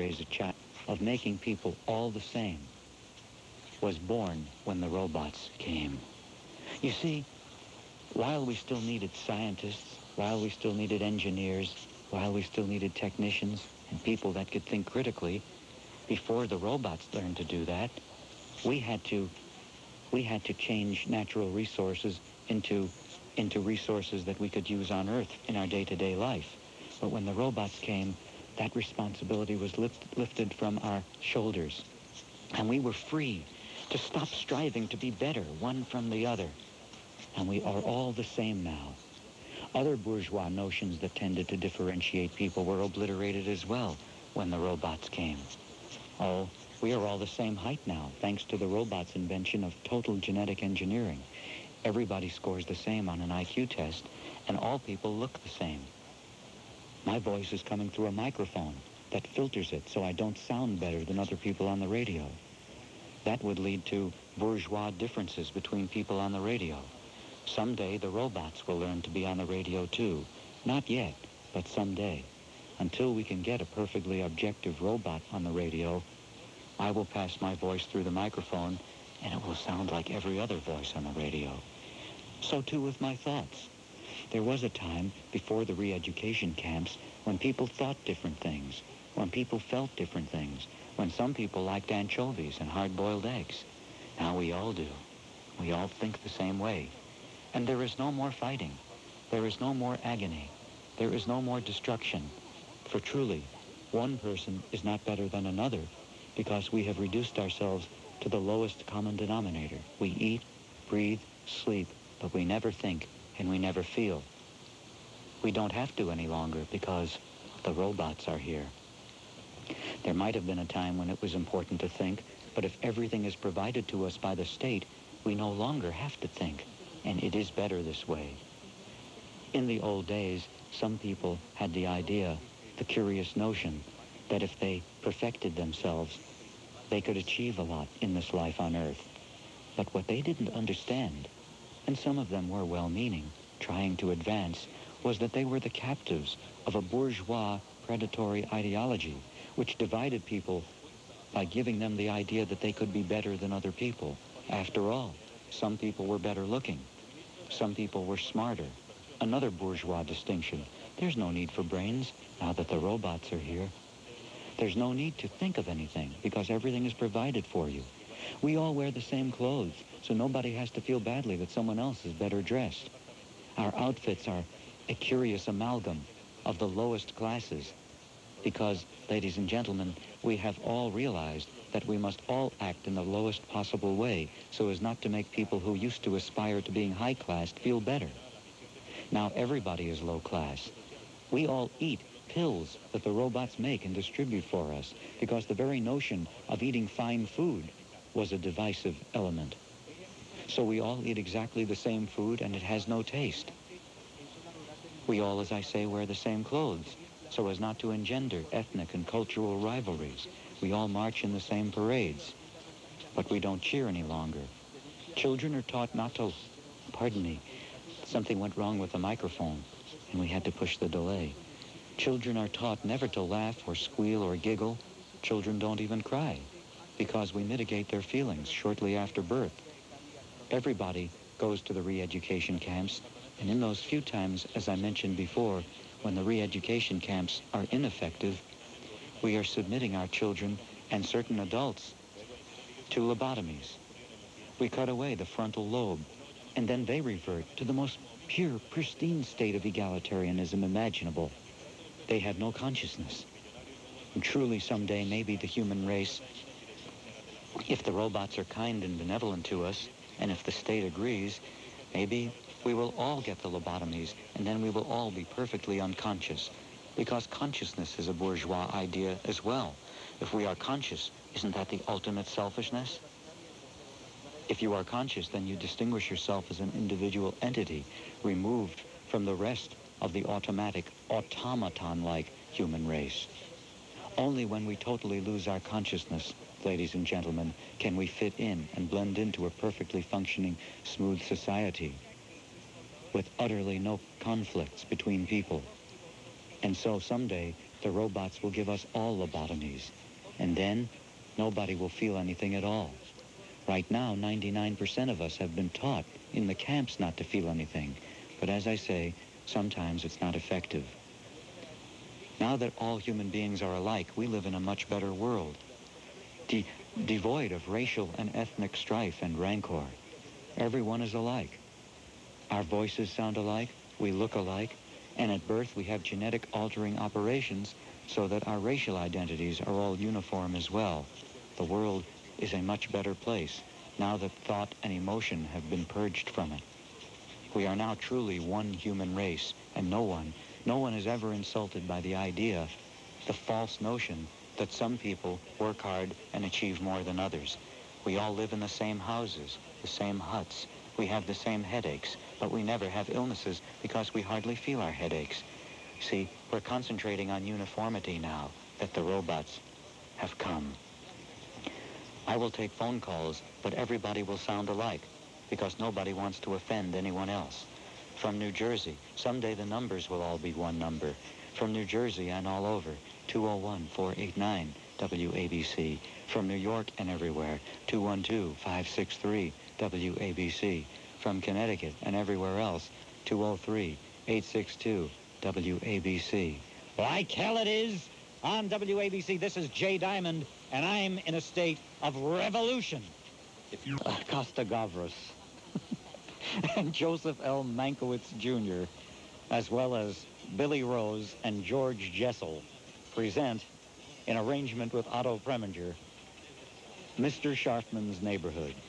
raise a child, of making people all the same, was born when the robots came. You see, while we still needed scientists, while we still needed engineers, while we still needed technicians and people that could think critically, before the robots learned to do that, we had to we had to change natural resources into into resources that we could use on Earth in our day-to-day life. But when the robots came, that responsibility was lift, lifted from our shoulders. And we were free to stop striving to be better one from the other. And we are all the same now. Other bourgeois notions that tended to differentiate people were obliterated as well when the robots came. Oh, we are all the same height now, thanks to the robot's invention of total genetic engineering. Everybody scores the same on an IQ test, and all people look the same. My voice is coming through a microphone that filters it so I don't sound better than other people on the radio. That would lead to bourgeois differences between people on the radio. Someday the robots will learn to be on the radio too. Not yet, but someday. Until we can get a perfectly objective robot on the radio, I will pass my voice through the microphone and it will sound like every other voice on the radio. So too with my thoughts. There was a time before the re-education camps when people thought different things, when people felt different things, when some people liked anchovies and hard-boiled eggs. Now we all do. We all think the same way. And there is no more fighting. There is no more agony. There is no more destruction. For truly, one person is not better than another because we have reduced ourselves to the lowest common denominator. We eat, breathe, sleep, but we never think and we never feel. We don't have to any longer because the robots are here. There might have been a time when it was important to think, but if everything is provided to us by the state, we no longer have to think, and it is better this way. In the old days, some people had the idea, the curious notion, that if they perfected themselves, they could achieve a lot in this life on earth. But what they didn't understand, and some of them were well-meaning, trying to advance, was that they were the captives of a bourgeois predatory ideology, which divided people by giving them the idea that they could be better than other people. After all, some people were better looking. Some people were smarter. Another bourgeois distinction. There's no need for brains now that the robots are here. There's no need to think of anything because everything is provided for you. We all wear the same clothes, so nobody has to feel badly that someone else is better dressed. Our outfits are a curious amalgam of the lowest classes because, ladies and gentlemen, we have all realized that we must all act in the lowest possible way so as not to make people who used to aspire to being high class feel better. Now everybody is low class. We all eat pills that the robots make and distribute for us because the very notion of eating fine food was a divisive element. So we all eat exactly the same food and it has no taste. We all, as I say, wear the same clothes so as not to engender ethnic and cultural rivalries. We all march in the same parades, but we don't cheer any longer. Children are taught not to, pardon me, something went wrong with the microphone and we had to push the delay. Children are taught never to laugh or squeal or giggle. Children don't even cry because we mitigate their feelings shortly after birth. Everybody goes to the re-education camps, and in those few times, as I mentioned before, when the re-education camps are ineffective, we are submitting our children and certain adults to lobotomies. We cut away the frontal lobe, and then they revert to the most pure, pristine state of egalitarianism imaginable. They had no consciousness. And truly someday maybe the human race, if the robots are kind and benevolent to us, and if the state agrees, maybe we will all get the lobotomies, and then we will all be perfectly unconscious. Because consciousness is a bourgeois idea as well. If we are conscious, isn't that the ultimate selfishness? If you are conscious, then you distinguish yourself as an individual entity, removed from the rest of the automatic, automaton-like human race. Only when we totally lose our consciousness, ladies and gentlemen, can we fit in and blend into a perfectly functioning, smooth society with utterly no conflicts between people. And so someday the robots will give us all lobotomies. And then nobody will feel anything at all. Right now, 99% of us have been taught in the camps not to feel anything. But as I say, sometimes it's not effective. Now that all human beings are alike, we live in a much better world, de devoid of racial and ethnic strife and rancor. Everyone is alike. Our voices sound alike, we look alike, and at birth we have genetic altering operations so that our racial identities are all uniform as well. The world is a much better place now that thought and emotion have been purged from it. We are now truly one human race, and no one, no one is ever insulted by the idea, the false notion that some people work hard and achieve more than others. We all live in the same houses, the same huts. We have the same headaches, but we never have illnesses because we hardly feel our headaches. See, we're concentrating on uniformity now that the robots have come. I will take phone calls, but everybody will sound alike because nobody wants to offend anyone else. From New Jersey, someday the numbers will all be one number. From New Jersey and all over, 201-489-WABC. From New York and everywhere, 212-563-WABC. From Connecticut and everywhere else, 203-862-WABC. Like hell it is! On WABC, this is Jay Diamond, and I'm in a state of revolution. If you... Costa Gavras and Joseph L. Mankiewicz Jr., as well as Billy Rose and George Jessel, present, in arrangement with Otto Preminger, Mr. Scharfman's Neighborhood.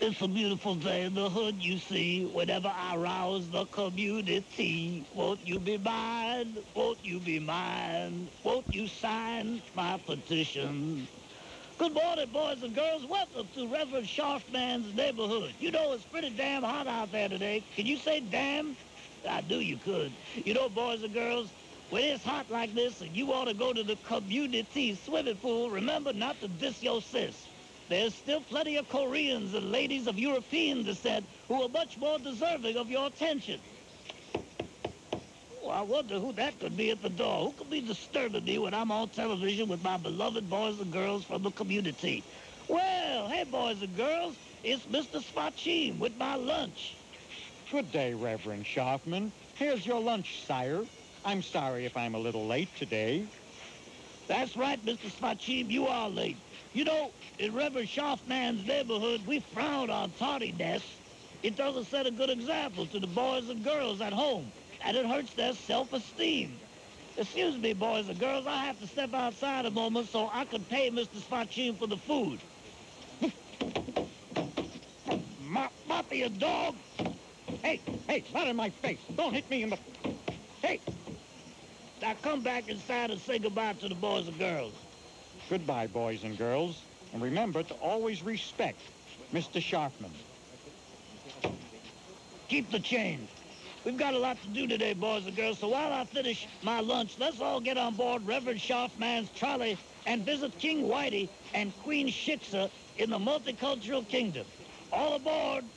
It's a beautiful day in the hood, you see, whenever I rouse the community. Won't you be mine? Won't you be mine? Won't you sign my petition? Good morning, boys and girls. Welcome to Reverend Sharfman's neighborhood. You know, it's pretty damn hot out there today. Can you say damn? I knew you could. You know, boys and girls, when it's hot like this and you ought to go to the community swimming pool, remember not to diss your sis. There's still plenty of Koreans and ladies of European descent who are much more deserving of your attention. Oh, I wonder who that could be at the door. Who could be disturbing me when I'm on television with my beloved boys and girls from the community? Well, hey, boys and girls, it's Mr. Spachim with my lunch. Good day, Reverend Schaffman. Here's your lunch, sire. I'm sorry if I'm a little late today. That's right, Mr. Spachim, you are late. You know, in Reverend Schaffman's neighborhood, we frown on tardiness. It doesn't set a good example to the boys and girls at home, and it hurts their self-esteem. Excuse me, boys and girls, I have to step outside a moment so I can pay Mr. Spachim for the food. Mop, Mafia dog! Hey, hey, not in my face. Don't hit me in the... Hey! Now come back inside and say goodbye to the boys and girls. Goodbye, boys and girls. And remember to always respect Mr. Sharpman. Keep the change. We've got a lot to do today, boys and girls, so while I finish my lunch, let's all get on board Reverend Sharpman's trolley and visit King Whitey and Queen Shiksa in the multicultural kingdom. All aboard!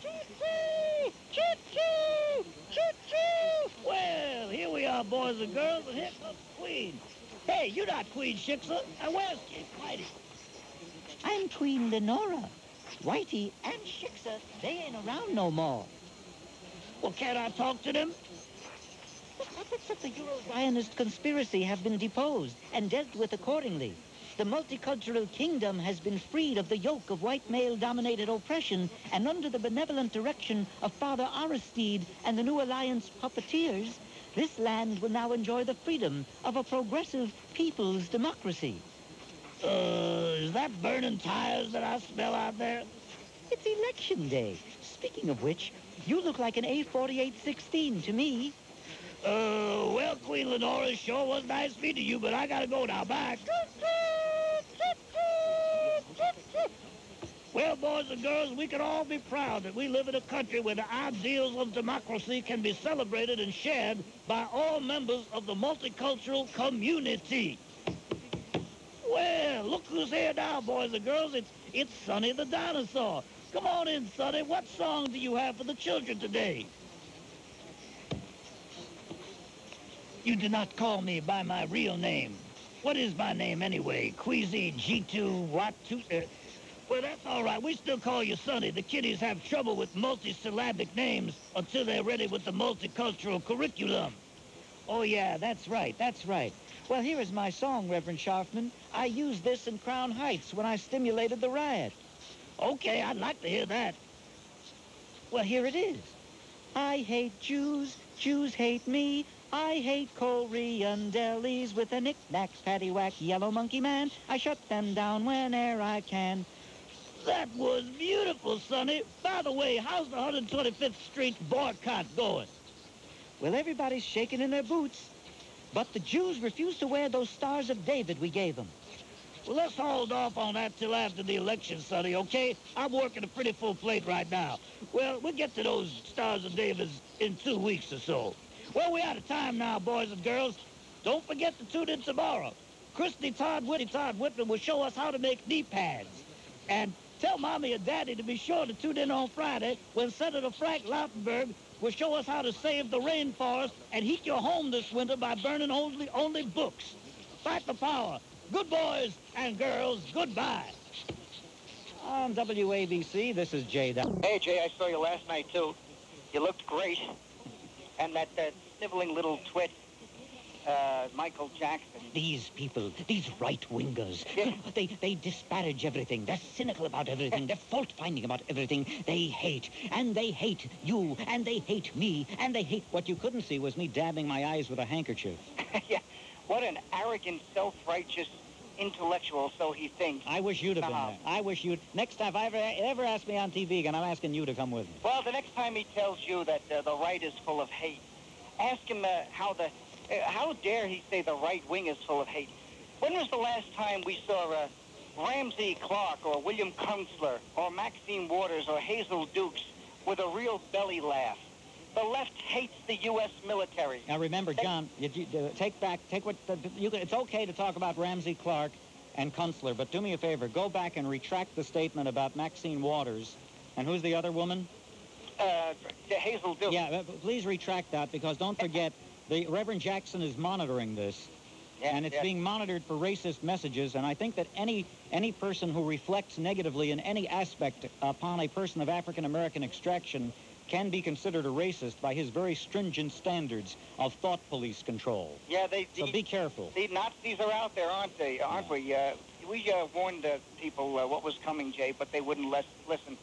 Choo-choo! Choo-choo! Choo-choo! Well, here we are, boys and girls, and here comes Queen. Hey, you're not Queen Shiksa. And where's King Whitey? I'm Queen Lenora. Whitey and Shiksa, they ain't around no more. Well, can't I talk to them? The puppets of the Euro-Zionist conspiracy have been deposed and dealt with accordingly. The multicultural kingdom has been freed of the yoke of white male-dominated oppression, and under the benevolent direction of Father Aristide and the New Alliance puppeteers, this land will now enjoy the freedom of a progressive people's democracy. Uh, is that burning tires that I smell out there? It's election day. Speaking of which, you look like an A4816 to me. Uh, well, Queen Lenora, sure was nice meeting you, but I gotta go now. Bye. Well, boys and girls, we can all be proud that we live in a country where the ideals of democracy can be celebrated and shared by all members of the multicultural community. Well, look who's here now, boys and girls. It's, it's Sonny the dinosaur. Come on in, Sonny. What song do you have for the children today? You do not call me by my real name. What is my name anyway? Queasy G2 Watu... Uh, well, that's all right. We still call you Sonny. The kiddies have trouble with multisyllabic names until they're ready with the multicultural curriculum. Oh, yeah, that's right, that's right. Well, here is my song, Reverend Sharfman. I used this in Crown Heights when I stimulated the riot. Okay, I'd like to hear that. Well, here it is. I hate Jews, Jews hate me. I hate Korean delis with a knick-knacks, paddywhack, yellow monkey man. I shut them down whene'er I can. That was beautiful, Sonny. By the way, how's the 125th Street boycott going? Well, everybody's shaking in their boots. But the Jews refuse to wear those stars of David we gave them. Well, let's hold off on that till after the election, Sonny, okay? I'm working a pretty full plate right now. Well, we'll get to those stars of David in two weeks or so. Well, we're out of time now, boys and girls. Don't forget to tune in tomorrow. Christy Todd Whitty Todd Whitman will show us how to make knee pads. And tell Mommy and Daddy to be sure to tune in on Friday when Senator Frank Lautenberg will show us how to save the rainforest and heat your home this winter by burning only, only books. Fight the power. Good boys and girls, goodbye. On WABC, this is Jay. Hey, Jay, I saw you last night, too. You looked great. And that uh, sniveling little twit, uh, Michael Jackson. These people, these right-wingers, Yeah. they, they disparage everything. They're cynical about everything. They're fault-finding about everything. They hate, and they hate you, and they hate me, and they hate... What you couldn't see was me dabbing my eyes with a handkerchief. yeah, what an arrogant, self-righteous intellectual, so he thinks. I wish you'd have been Uh-huh. there. I wish you'd... Next time, if I ever, ever ask me on TV again, I'm asking you to come with me. Well, the next time he tells you that uh, the right is full of hate, ask him uh, how the... Uh, how dare he say the right wing is full of hate? When was the last time we saw uh, Ramsey Clark or William Kunstler or Maxine Waters or Hazel Dukes with a real belly laugh? The left hates the U.S. military. Now remember, They- John, you, you, uh, take back, take what the, you. It's okay to talk about Ramsey Clark and Kunstler, but do me a favor, go back and retract the statement about Maxine Waters, and who's the other woman? Uh, Hazel Dukes. Yeah, uh, please retract that because don't forget, the Reverend Jackson is monitoring this, Yeah, and it's yeah. being monitored for racist messages. And I think that any any person who reflects negatively in any aspect upon a person of African American extraction can be considered a racist by his very stringent standards of thought police control. Yeah, they. So be careful. The Nazis are out there, aren't they? Aren't we? Uh, we uh, warned uh, people uh, what was coming, Jay, but they wouldn't les- listen.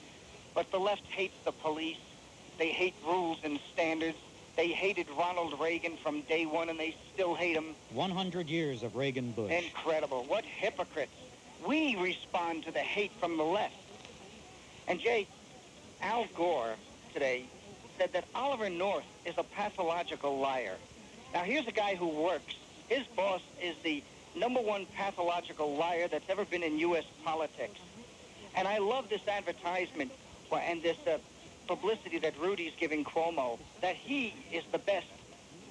But the left hates the police. They hate rules and standards. They hated Ronald Reagan from day one, and they still hate him. 100 years of Reagan Bush. Incredible. What hypocrites. We respond to the hate from the left. And Jay, Al Gore today said that Oliver North is a pathological liar. Now, here's a guy who works. His boss is the number one pathological liar that's ever been in U.S. politics. And I love this advertisement and this uh, publicity that Rudy's giving Cuomo, that he is the best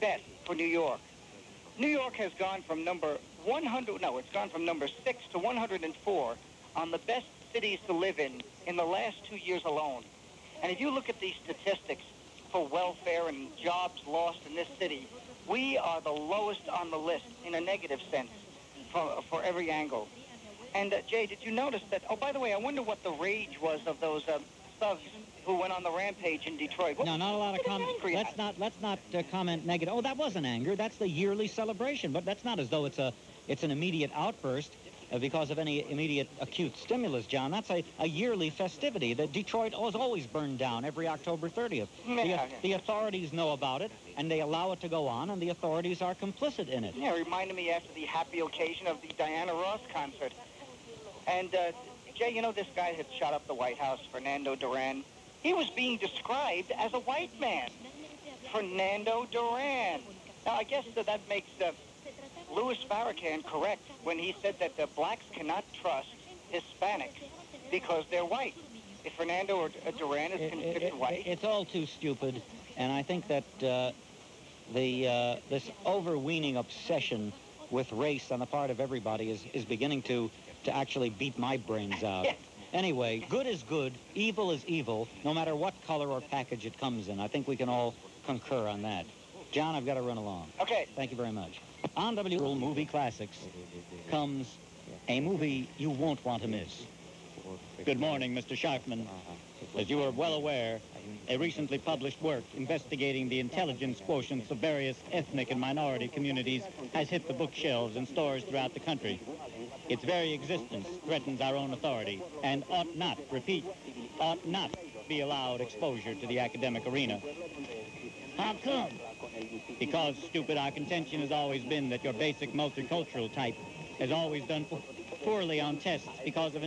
bet for New York. New York has gone from number 100, no, it's gone from number 6 to 104 on the best cities to live in in the last two years alone. And if you look at these statistics for welfare and jobs lost in this city, we are the lowest on the list in a negative sense for, for every angle. And uh, Jay, did you notice that? Oh, by the way, I wonder what the rage was of those uh, thugs who went on the rampage in Detroit. What No, not a lot of what are they comment. Let's at? not let's not uh, comment negative. Oh, that wasn't anger. That's the yearly celebration. But that's not as though it's a it's an immediate outburst because of any immediate acute stimulus, John. That's a, a yearly festivity that Detroit was always burned down every October 30th. The, Yeah, yeah. the authorities know about it and they allow it to go on, and the authorities are complicit in it. Yeah, it reminded me after the happy occasion of the Diana Ross concert. And, uh, Jay, you know this guy had shot up the White House, Fernando Duran. He was being described as a white man. Fernando Duran. Now, I guess that that makes uh, Louis Farrakhan correct when he said that the blacks cannot trust Hispanics because they're white. If Fernando or uh, Duran is considered it- it- white, it's all too stupid, and I think that uh, the uh, this overweening obsession with race on the part of everybody is, is beginning to, to actually beat my brains out. Yeah. Anyway, good is good, evil is evil, no matter what color or package it comes in. I think we can all concur on that. John, I've got to run along. Okay. Thank you very much. On W Movie Classics comes a movie you won't want to miss. Good morning, Mr. Sharpman. As you are well aware, a recently published work investigating the intelligence quotients of various ethnic and minority communities has hit the bookshelves and stores throughout the country. Its very existence threatens our own authority and ought not, repeat, ought not be allowed exposure to the academic arena. How come? Because, stupid, our contention has always been that your basic multicultural type has always done poorly on tests because of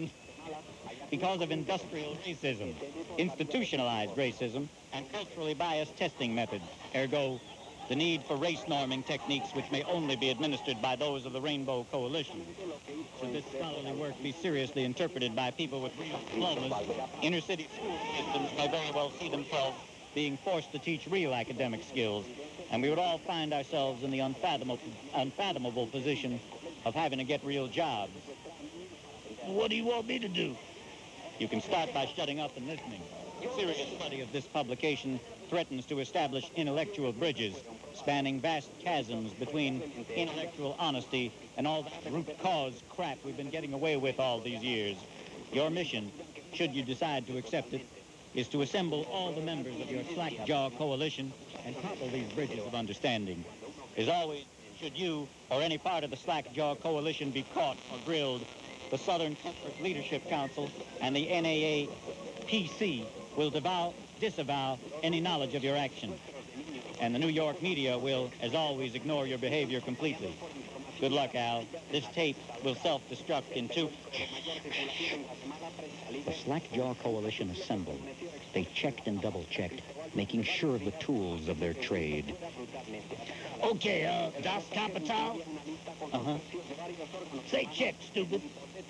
because of industrial racism, institutionalized racism, and culturally biased testing methods. Ergo, the need for race norming techniques which may only be administered by those of the Rainbow Coalition. Should this scholarly work be seriously interpreted by people with real diplomas, inner city school systems may very well see themselves being forced to teach real academic skills, and we would all find ourselves in the unfathomable, unfathomable position of having to get real jobs. What do you want me to do? You can start by shutting up and listening. Serious study of this publication threatens to establish intellectual bridges spanning vast chasms between intellectual honesty and all that root cause crap we've been getting away with all these years. Your mission, should you decide to accept it, is to assemble all the members of your slack-jaw coalition and topple these bridges of understanding. As always, should you or any part of the slack-jaw coalition be caught or grilled, the Southern Comfort Leadership Council and the NAAPC will devow, disavow any knowledge of your action. And the New York media will, as always, ignore your behavior completely. Good luck, Al. This tape will self-destruct in two... The Slackjaw Coalition assembled. They checked and double-checked, making sure of the tools of their trade. Okay, uh, Das Kapital? Uh-huh. Say check, stupid.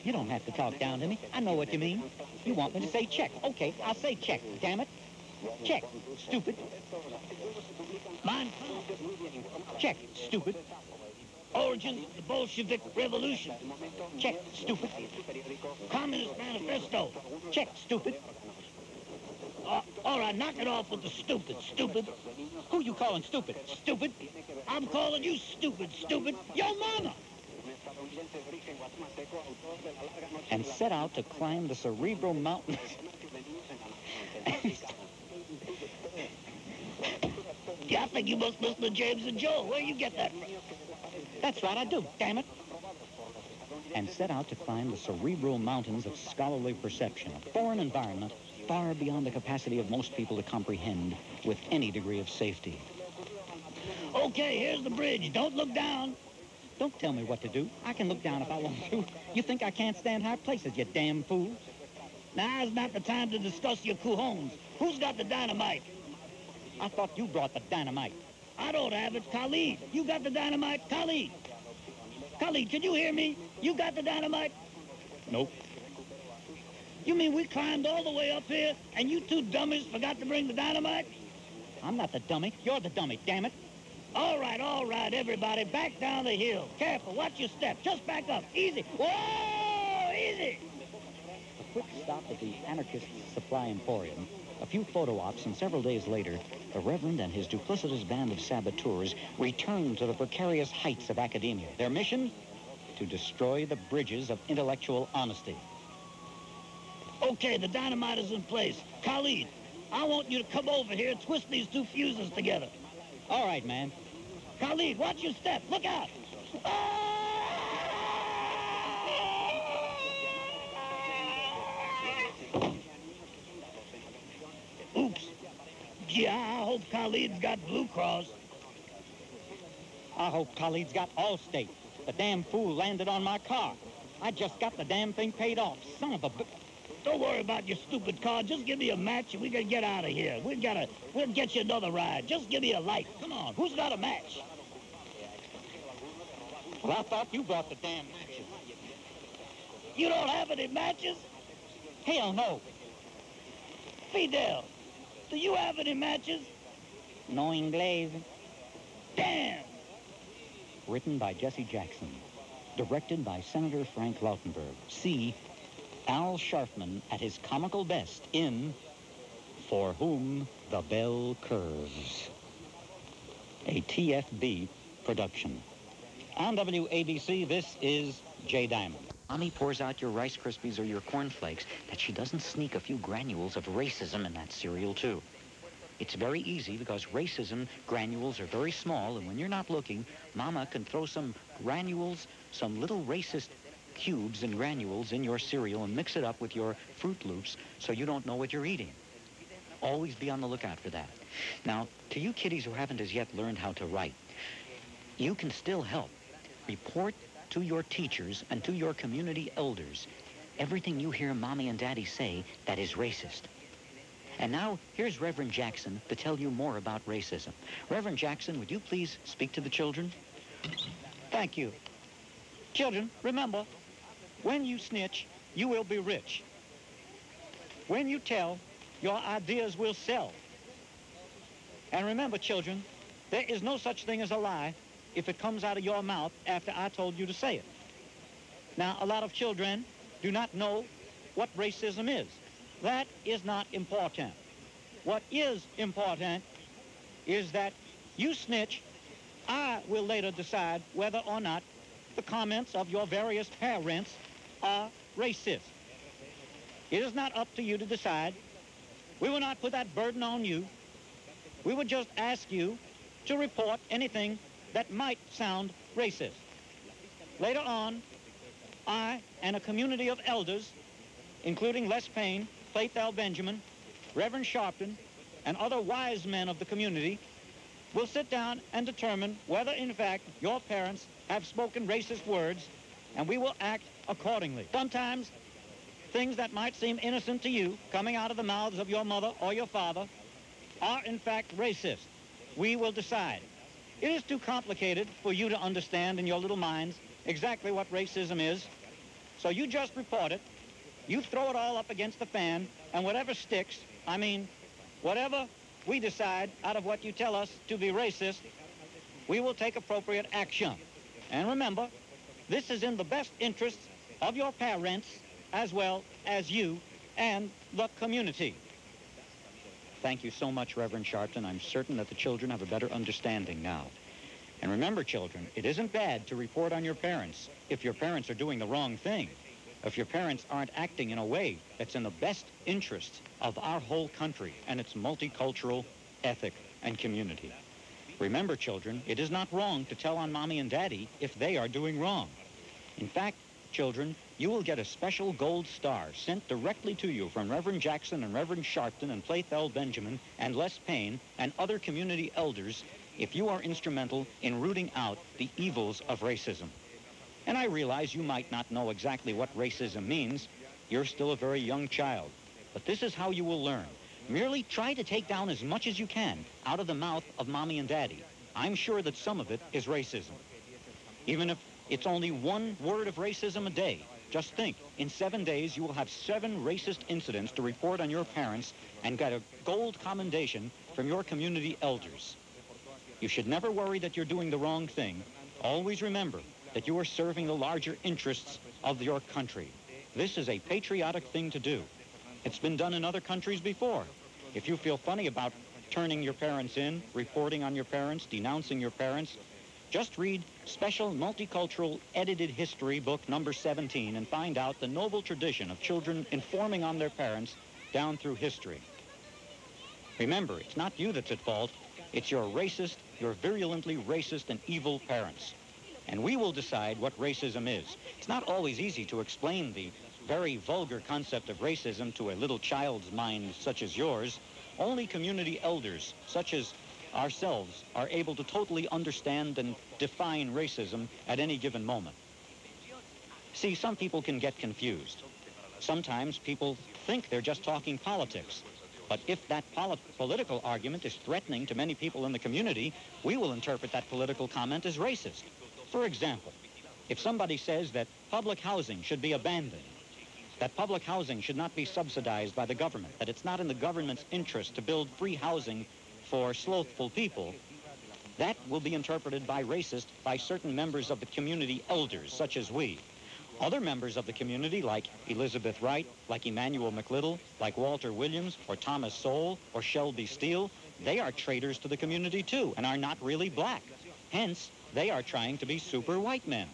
You don't have to talk down to me. I know what you mean. You want me to say check. Okay, I'll say check, damn it. Check, stupid. Mine, Check, stupid. Origin, of the Bolshevik Revolution. Check, stupid. Communist Manifesto. Check, stupid. Uh, all right, knock it off with the stupid, stupid, Who you calling stupid? stupid. I'm calling you stupid, stupid. Your mama. And set out to climb the Cerebral Mountains. Yeah, I think you must listen to James and Joe. Where you get that from? That's right, I do, damn it. And set out to climb the cerebral mountains of scholarly perception, a foreign environment far beyond the capacity of most people to comprehend with any degree of safety. Okay, here's the bridge. Don't look down. Don't tell me what to do. I can look down if I want to. You think I can't stand high places, you damn fool? Now's not the time to discuss your cojones. Who's got the dynamite? I thought you brought the dynamite. I don't have it. Khalid. You got the dynamite? Khalid. Khalid, can you hear me? You got the dynamite? Nope. You mean we climbed all the way up here and you two dummies forgot to bring the dynamite? I'm not the dummy. You're the dummy, damn it. All right, all right, everybody. Back down the hill. Careful. Watch your step. Just back up. Easy. Whoa! Easy. A quick stop at the Anarchist Supply Emporium, a few photo ops, and several days later, the Reverend and his duplicitous band of saboteurs returned to the precarious heights of academia. Their mission? To destroy the bridges of intellectual honesty. Okay, the dynamite is in place. Khalid, I want you to come over here and twist these two fuses together. All right, man. Khalid, watch your step. Look out. Oops. Yeah, I hope Khalid's got Blue Cross. I hope Khalid's got Allstate. The damn fool landed on my car. I just got the damn thing paid off. Son of a... Don't worry about your stupid car. Just give me a match and we can get out of here. We gotta, we'll get you another ride. Just give me a light. Come on. Who's got a match? Well, I thought you brought the damn matches. You don't have any matches? Hell no. Fidel, do you have any matches? No inglés. Damn. Written by Jesse Jackson. Directed by Senator Frank Lautenberg. See Al Sharpman at his comical best in For Whom the Bell Curves. a TFB production. On WABC, this is Jay Diamond. Mommy pours out your Rice Krispies or your Corn Flakes, that she doesn't sneak a few granules of racism in that cereal, too. It's very easy because racism granules are very small, and when you're not looking, Mama can throw some granules, some little racist cubes and granules in your cereal and mix it up with your Fruit Loops so you don't know what you're eating. Always be on the lookout for that. Now, to you kiddies who haven't as yet learned how to write, you can still help. Report to your teachers and to your community elders everything you hear Mommy and Daddy say that is racist. And now, here's Reverend Jackson to tell you more about racism. Reverend Jackson, would you please speak to the children? Thank you. Children, remember, when you snitch, you will be rich. When you tell, your ideas will sell. And remember, children, there is no such thing as a lie if it comes out of your mouth after I told you to say it. Now, a lot of children do not know what racism is. That is not important. What is important is that you snitch, I will later decide whether or not the comments of your various parents are racist. It is not up to you to decide. We will not put that burden on you. We would just ask you to report anything that might sound racist. Later on, I and a community of elders, including Les Payne, Playthell Benjamin, Reverend Sharpton, and other wise men of the community, will sit down and determine whether, in fact, your parents have spoken racist words, and we will act accordingly. Sometimes, things that might seem innocent to you, coming out of the mouths of your mother or your father, are in fact racist. We will decide. It is too complicated for you to understand in your little minds exactly what racism is. So you just report it. You throw it all up against the fan, and whatever sticks, I mean, whatever we decide out of what you tell us to be racist, we will take appropriate action. And remember, this is in the best interests of your parents as well as you and the community. Thank you so much, Reverend Sharpton. I'm certain that the children have a better understanding now. And remember, children, it isn't bad to report on your parents if your parents are doing the wrong thing, if your parents aren't acting in a way that's in the best interests of our whole country and its multicultural ethic and community. Remember, children, it is not wrong to tell on mommy and daddy if they are doing wrong. In fact, children, you will get a special gold star sent directly to you from Reverend Jackson and Reverend Sharpton and Playthell Benjamin and Les Payne and other community elders if you are instrumental in rooting out the evils of racism. And I realize you might not know exactly what racism means. You're still a very young child. But this is how you will learn. Merely try to take down as much as you can out of the mouth of mommy and daddy. I'm sure that some of it is racism. Even if it's only one word of racism a day, just think, in seven days you will have seven racist incidents to report on your parents and get a gold commendation from your community elders. You should never worry that you're doing the wrong thing. Always remember that you are serving the larger interests of your country. This is a patriotic thing to do. It's been done in other countries before. If you feel funny about turning your parents in, reporting on your parents, denouncing your parents, just read Special Multicultural Edited History, book number 17, and find out the noble tradition of children informing on their parents down through history. Remember, it's not you that's at fault. It's your racist, your virulently racist and evil parents. And we will decide what racism is. It's not always easy to explain the very vulgar concept of racism to a little child's mind such as yours. Only community elders, such as ourselves, are able to totally understand and define racism at any given moment. See, some people can get confused. Sometimes people think they're just talking politics. But if that polit political argument is threatening to many people in the community, we will interpret that political comment as racist. For example, if somebody says that public housing should be abandoned, that public housing should not be subsidized by the government, that it's not in the government's interest to build free housing for slothful people, that will be interpreted by racist by certain members of the community elders, such as we. Other members of the community, like Elizabeth Wright, like Emmanuel McLittle, like Walter Williams, or Thomas Sowell, or Shelby Steele, they are traitors to the community too and are not really black. Hence, they are trying to be super white men.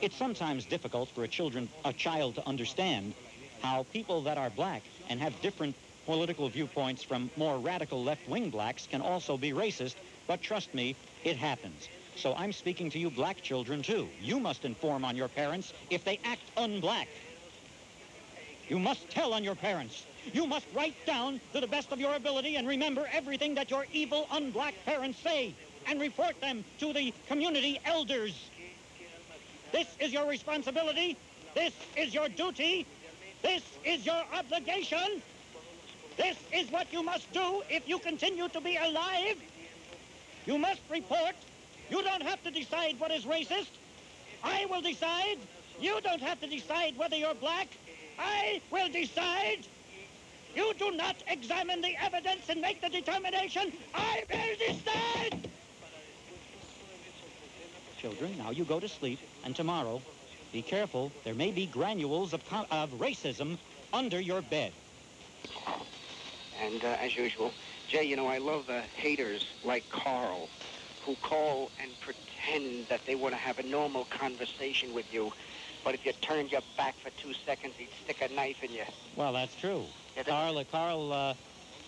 It's sometimes difficult for a children a child to understand how people that are black and have different political viewpoints from more radical left-wing blacks can also be racist, but trust me, it happens. So I'm speaking to you black children too. You must inform on your parents if they act unblack. You must tell on your parents. You must write down to the best of your ability and remember everything that your evil unblack parents say and report them to the community elders. This is your responsibility. This is your duty. This is your obligation. This is what you must do if you continue to be alive. You must report. You don't have to decide what is racist. I will decide. You don't have to decide whether you're black. I will decide. You do not examine the evidence and make the determination. I will decide. Children, now you go to sleep, and tomorrow, be careful. There may be granules of, of racism under your bed. And uh, as usual, Jay, you know, I love uh, haters like Carl who call and pretend that they want to have a normal conversation with you. But if you turned your back for two seconds, he'd stick a knife in you. Well, that's true. Yeah, Carl, uh, Carl, uh,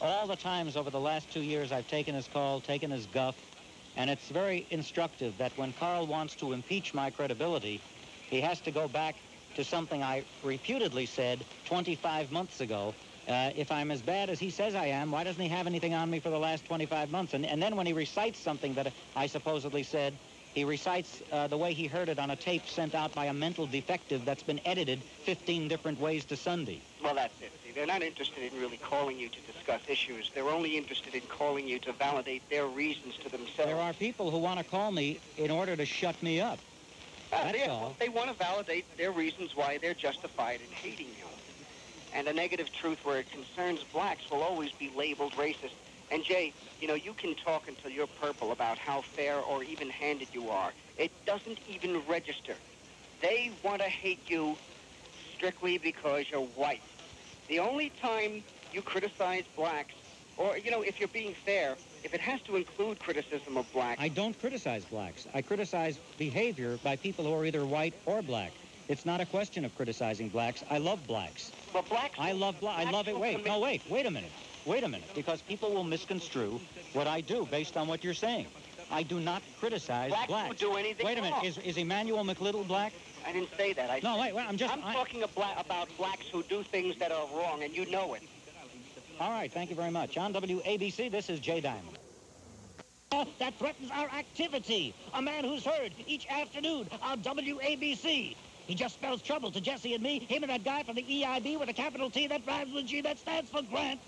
all the times over the last two years I've taken his call, taken his guff, and it's very instructive that when Carl wants to impeach my credibility, he has to go back to something I reputedly said 25 months ago. Uh, if I'm as bad as he says I am, why doesn't he have anything on me for the last 25 months? And, and then when he recites something that I supposedly said, he recites uh, the way he heard it on a tape sent out by a mental defective that's been edited 15 different ways to Sunday. Well, that's it. They're not interested in really calling you to discuss issues. They're only interested in calling you to validate their reasons to themselves. There are people who want to call me in order to shut me up. Ah, That's they, all. They want to validate their reasons why they're justified in hating you. And a negative truth where it concerns blacks will always be labeled racist. And Jay, you know, you can talk until you're purple about how fair or even-handed you are. It doesn't even register. They want to hate you strictly because you're white. The only time you criticize blacks, or, you know, if you're being fair, if it has to include criticism of blacks, I don't criticize blacks. I criticize behavior by people who are either white or black. It's not a question of criticizing blacks. I love blacks. well, blacks... I love black. I love it. Wait, commit- no, wait, wait a minute. Wait a minute, because people will misconstrue what I do based on what you're saying. I do not criticize Blacks blacks. will do anything Wait a minute, wrong. is, is Emmanuel McLittle black? I didn't say that. I No, wait, wait, I'm just... I'm I- talking abla- about blacks who do things that are wrong, and you know it. all right, thank you very much. On WABC, this is Jay Diamond. That threatens our activity. A man who's heard each afternoon on WABC. He just spells trouble to Jesse and me, him and that guy from the EIB with a capital T that rhymes with G that stands for Grant.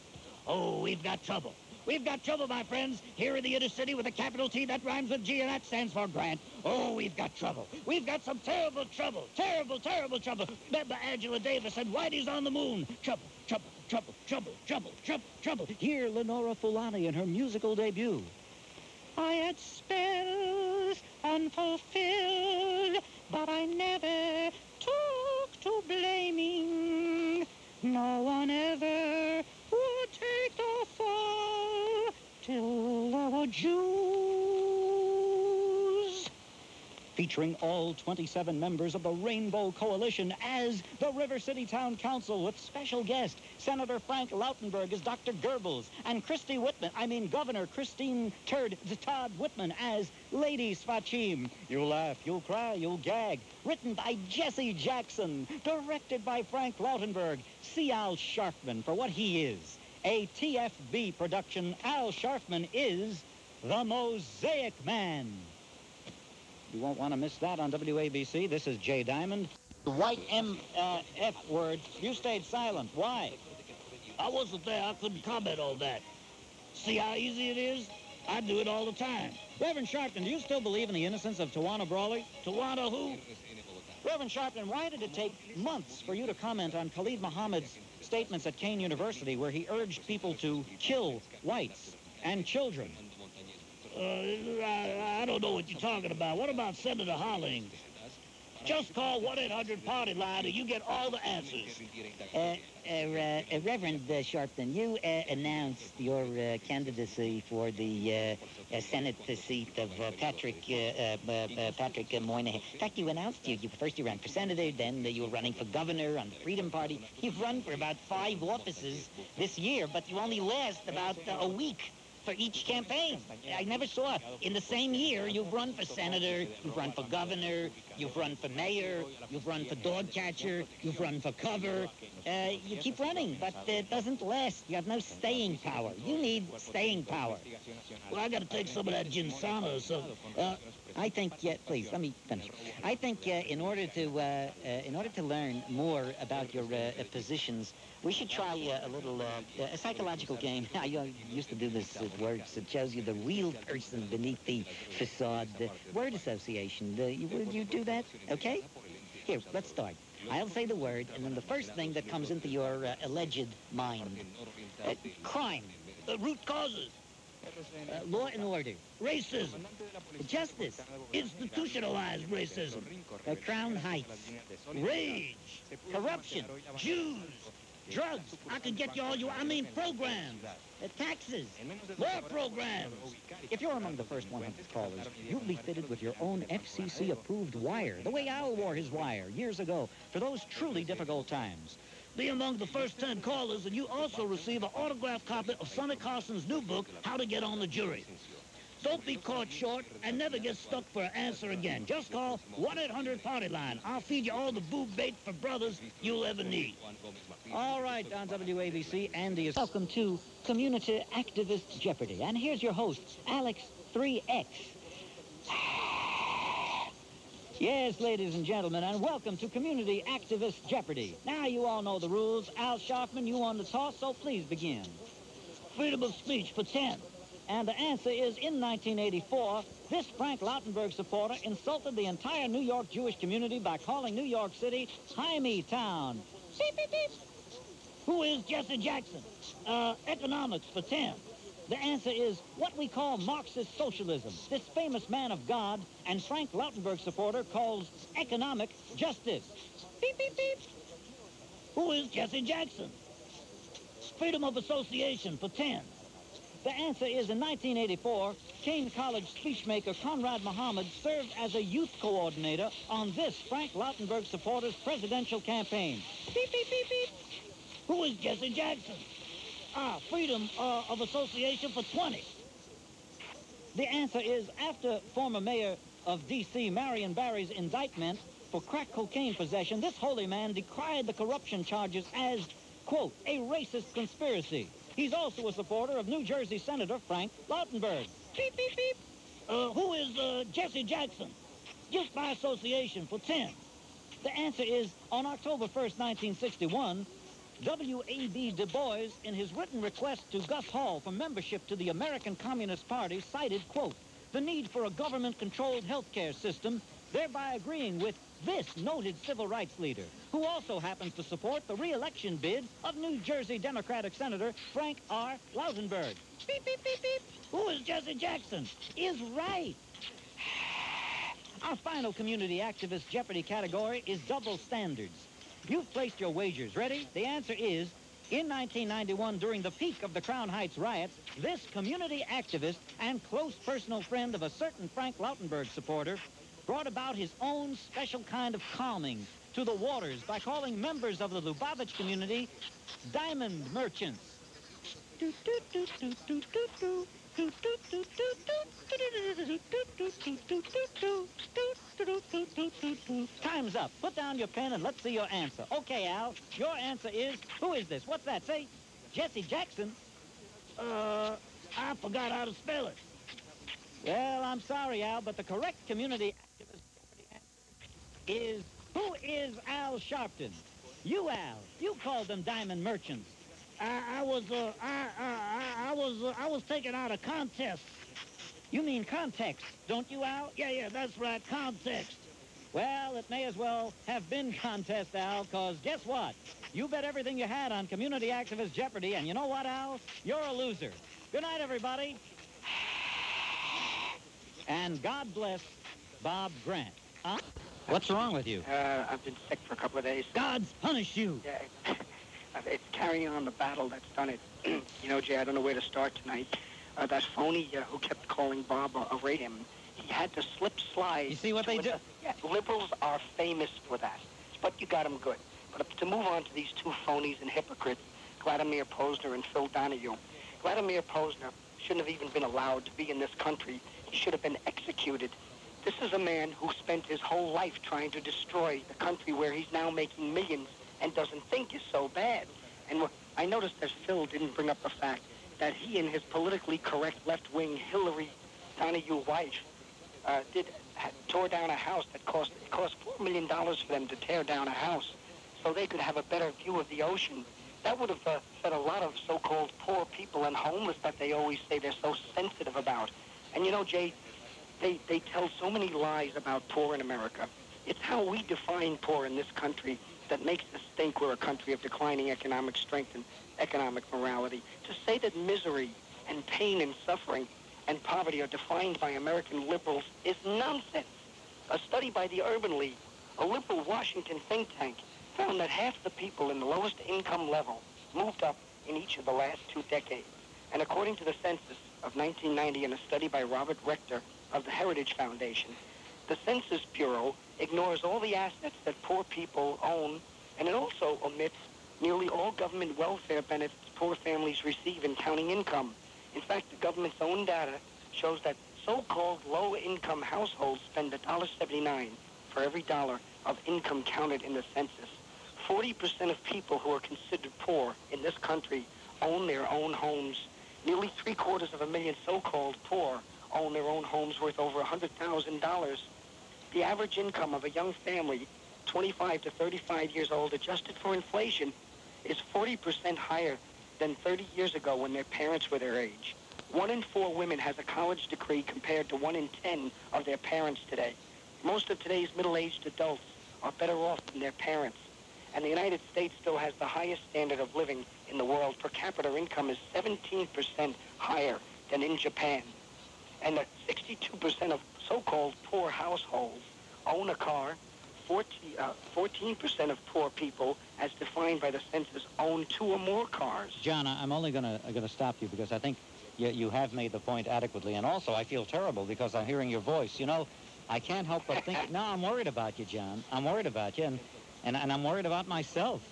Oh, we've got trouble. We've got trouble, my friends, here in the inner city with a capital T that rhymes with G and that stands for Grant. Oh, we've got trouble. We've got some terrible trouble. Terrible, terrible trouble. Remember Angela Davis and Whitey's on the moon. Trouble, trouble, trouble, trouble, trouble, trouble, trouble. Hear Lenora Fulani in her musical debut. I had spells unfulfilled, but I never took to blaming. No one ever would take the fall till there were Jews. Featuring all 27 members of the Rainbow Coalition as the River City Town Council with special guest Senator Frank Lautenberg as Dr. Goebbels and Christy Whitman, I mean Governor Christine Turd Todd Whitman as Lady Svachim. You'll laugh, you'll cry, you'll gag. Written by Jesse Jackson, directed by Frank Lautenberg. See Al Sharfman for what he is. A TFB production, Al Sharfman is the Mosaic Man. You won't want to miss that on WABC. This is Jay Diamond. The white M uh, F word. You stayed silent. Why? I wasn't there. I couldn't comment on that. See how easy it is? I do it all the time. Reverend Sharpton, do you still believe in the innocence of Tawana Brawley? Tawana who? Reverend Sharpton, why did it take months for you to comment on Khalid Muhammad's statements at Kean University where he urged people to kill whites and children? Uh, I, I don't know what you're talking about. What about Senator Hollings? Just call 1-800-PARTY-LINE and you get all the answers. Uh, uh, uh, uh, Reverend uh, Sharpton, you announced your candidacy for the Senate seat of Patrick Patrick Moynihan. In fact, you announced you, you first you ran for senator, then you were running for governor on the Freedom Party. You've run for about five offices this year, but you only last about a week for each campaign. I never saw it. In the same year, you've run for senator, you've run for governor, you've run for mayor, you've run for dog catcher, you've run for cover. Uh, you keep running, but it doesn't last. You have no staying power. You need staying power. Well, I got to take some of that ginsana something. Uh, I think, yeah, please let me finish. I think uh, in order to uh, uh, in order to learn more about your uh, positions, we should try uh, a little uh, a psychological game. I used to do this at works. It shows you the real person beneath the facade. The word association. The, you, would you do that? Okay. Here, let's start. I'll say the word, and then the first thing that comes into your alleged mind. Crime, the root causes. Uh, law and order, Racism. justice, Institutionalized racism. uh, Crown Heights, Rage. corruption, Jews. Drugs. I could get you all you, I mean programs. uh, taxes. More programs. If you're among the first 100 callers, you'll be fitted with your own FCC-approved wire, the way Al wore his wire years ago for those truly difficult times. Be among the first 10 callers, and you also receive an autographed copy of Sonny Carson's new book, How to Get on the Jury. Don't be caught short and never get stuck for an answer again. Just call 1-800-PARTY-LINE. I'll feed you all the boob bait for brothers you'll ever need. All right, on WABC, Andy is... Welcome to Community Activist Jeopardy. And here's your host, Alex 3X. Yes, ladies and gentlemen, and welcome to Community Activist Jeopardy. Now you all know the rules. Al Sharpman, you on the toss, so please begin. Freedom of speech for 10. And the answer is in 1984, this Frank Lautenberg supporter insulted the entire New York Jewish community by calling New York City Hymietown. Beep, beep, beep. Who is Jesse Jackson? Uh, economics for 10. The answer is what we call Marxist socialism. This famous man of God and Frank Lautenberg supporter calls economic justice. Beep, beep, beep. Who is Jesse Jackson? Freedom of association for 10. The answer is in 1984, Kean College speechmaker Conrad Muhammad served as a youth coordinator on this Frank Lautenberg supporter's presidential campaign. Beep, beep, beep, beep. Who is Jesse Jackson? Ah, freedom uh, of association for 20. The answer is after former mayor of D.C. Marion Barry's indictment for crack cocaine possession, this holy man decried the corruption charges as, quote, a racist conspiracy. He's also a supporter of New Jersey Senator Frank Lautenberg. Beep, beep, beep. Uh, who is uh, Jesse Jackson? Just by association for 10. The answer is on October 1st, 1961, W.E.B. Du Bois, in his written request to Gus Hall for membership to the American Communist Party, cited, quote, the need for a government-controlled healthcare system, thereby agreeing with this noted civil rights leader, who also happens to support the re-election bid of New Jersey Democratic Senator Frank R. Lautenberg. Beep, beep, beep, beep. Who is Jesse Jackson? Is right. Our final community activist Jeopardy category is double standards. You've placed your wagers. Ready? The answer is in 1991, during the peak of the Crown Heights riots, this community activist and close personal friend of a certain Frank Lautenberg supporter brought about his own special kind of calming to the waters by calling members of the Lubavitch community diamond merchants. Time's up. Put down your pen and let's see your answer. Okay, Al, your answer is, who is this? What's that? Say, Jesse Jackson. Uh, I forgot how to spell it. Well, I'm sorry, Al, but the correct community activist is, who is Al Sharpton? You, Al. You called them diamond merchants. I, I was, uh, I, I, I, I was, uh, I was taken out of contest. You mean context, don't you, Al? Yeah, yeah, that's right, context. Well, it may as well have been contest, Al, because guess what? You bet everything you had on Community Activist Jeopardy, and you know what, Al? You're a loser. Good night, everybody. And God bless Bob Grant. Huh? What's wrong with you? Uh, I've been sick for a couple of days. Gods punish you. Yeah, it's carrying on the battle that's done it. you know, Jay, I don't know where to start tonight. Uh, that phony uh, who kept calling Bob a, a him, he had to slip slide. You see what they a- do? Yeah, liberals are famous for that. But you got them good. But to move on to these two phonies and hypocrites, Vladimir Pozner and Phil Donahue. Vladimir Pozner shouldn't have even been allowed to be in this country. He should have been executed. This is a man who spent his whole life trying to destroy the country where he's now making millions and doesn't think is so bad. And I noticed that Phil didn't bring up the fact that he and his politically correct left-wing Hillary Donahue wife uh, did tore down a house that cost it cost four million dollars for them to tear down a house, so they could have a better view of the ocean. That would have uh, fed a lot of so-called poor people and homeless that they always say they're so sensitive about. And you know, Jay, they they tell so many lies about poor in America. It's how we define poor in this country that makes us think we're a country of declining economic strength and economic morality. To say that misery and pain and suffering and poverty are defined by American liberals is nonsense. A study by the Urban League, a liberal Washington think tank, found that half the people in the lowest income level moved up in each of the last two decades. And according to the census of 1990 and a study by Robert Rector of the Heritage Foundation, the Census Bureau ignores all the assets that poor people own, and it also omits nearly all government welfare benefits poor families receive in counting income. In fact, the government's own data shows that so-called low-income households spend $1.79 for every dollar of income counted in the census. 40% of people who are considered poor in this country own their own homes. Nearly three-quarters of a million so-called poor own their own homes worth over $100,000. The average income of a young family, 25 to 35 years old, adjusted for inflation, is 40% higher than 30 years ago when their parents were their age. One in four women has a college degree compared to one in 10 of their parents today. Most of today's middle-aged adults are better off than their parents. And the United States still has the highest standard of living in the world. Per capita income is 17% higher than in Japan. And that 62% of so-called poor households own a car. 14, uh, 14% of poor people, as defined by the census, own two or more cars. John, I'm only going to going to stop you because I think you, you have made the point adequately, and also I feel terrible because I'm hearing your voice. You know, I can't help but think. no, I'm worried about you, John. I'm worried about you, and and, and I'm worried about myself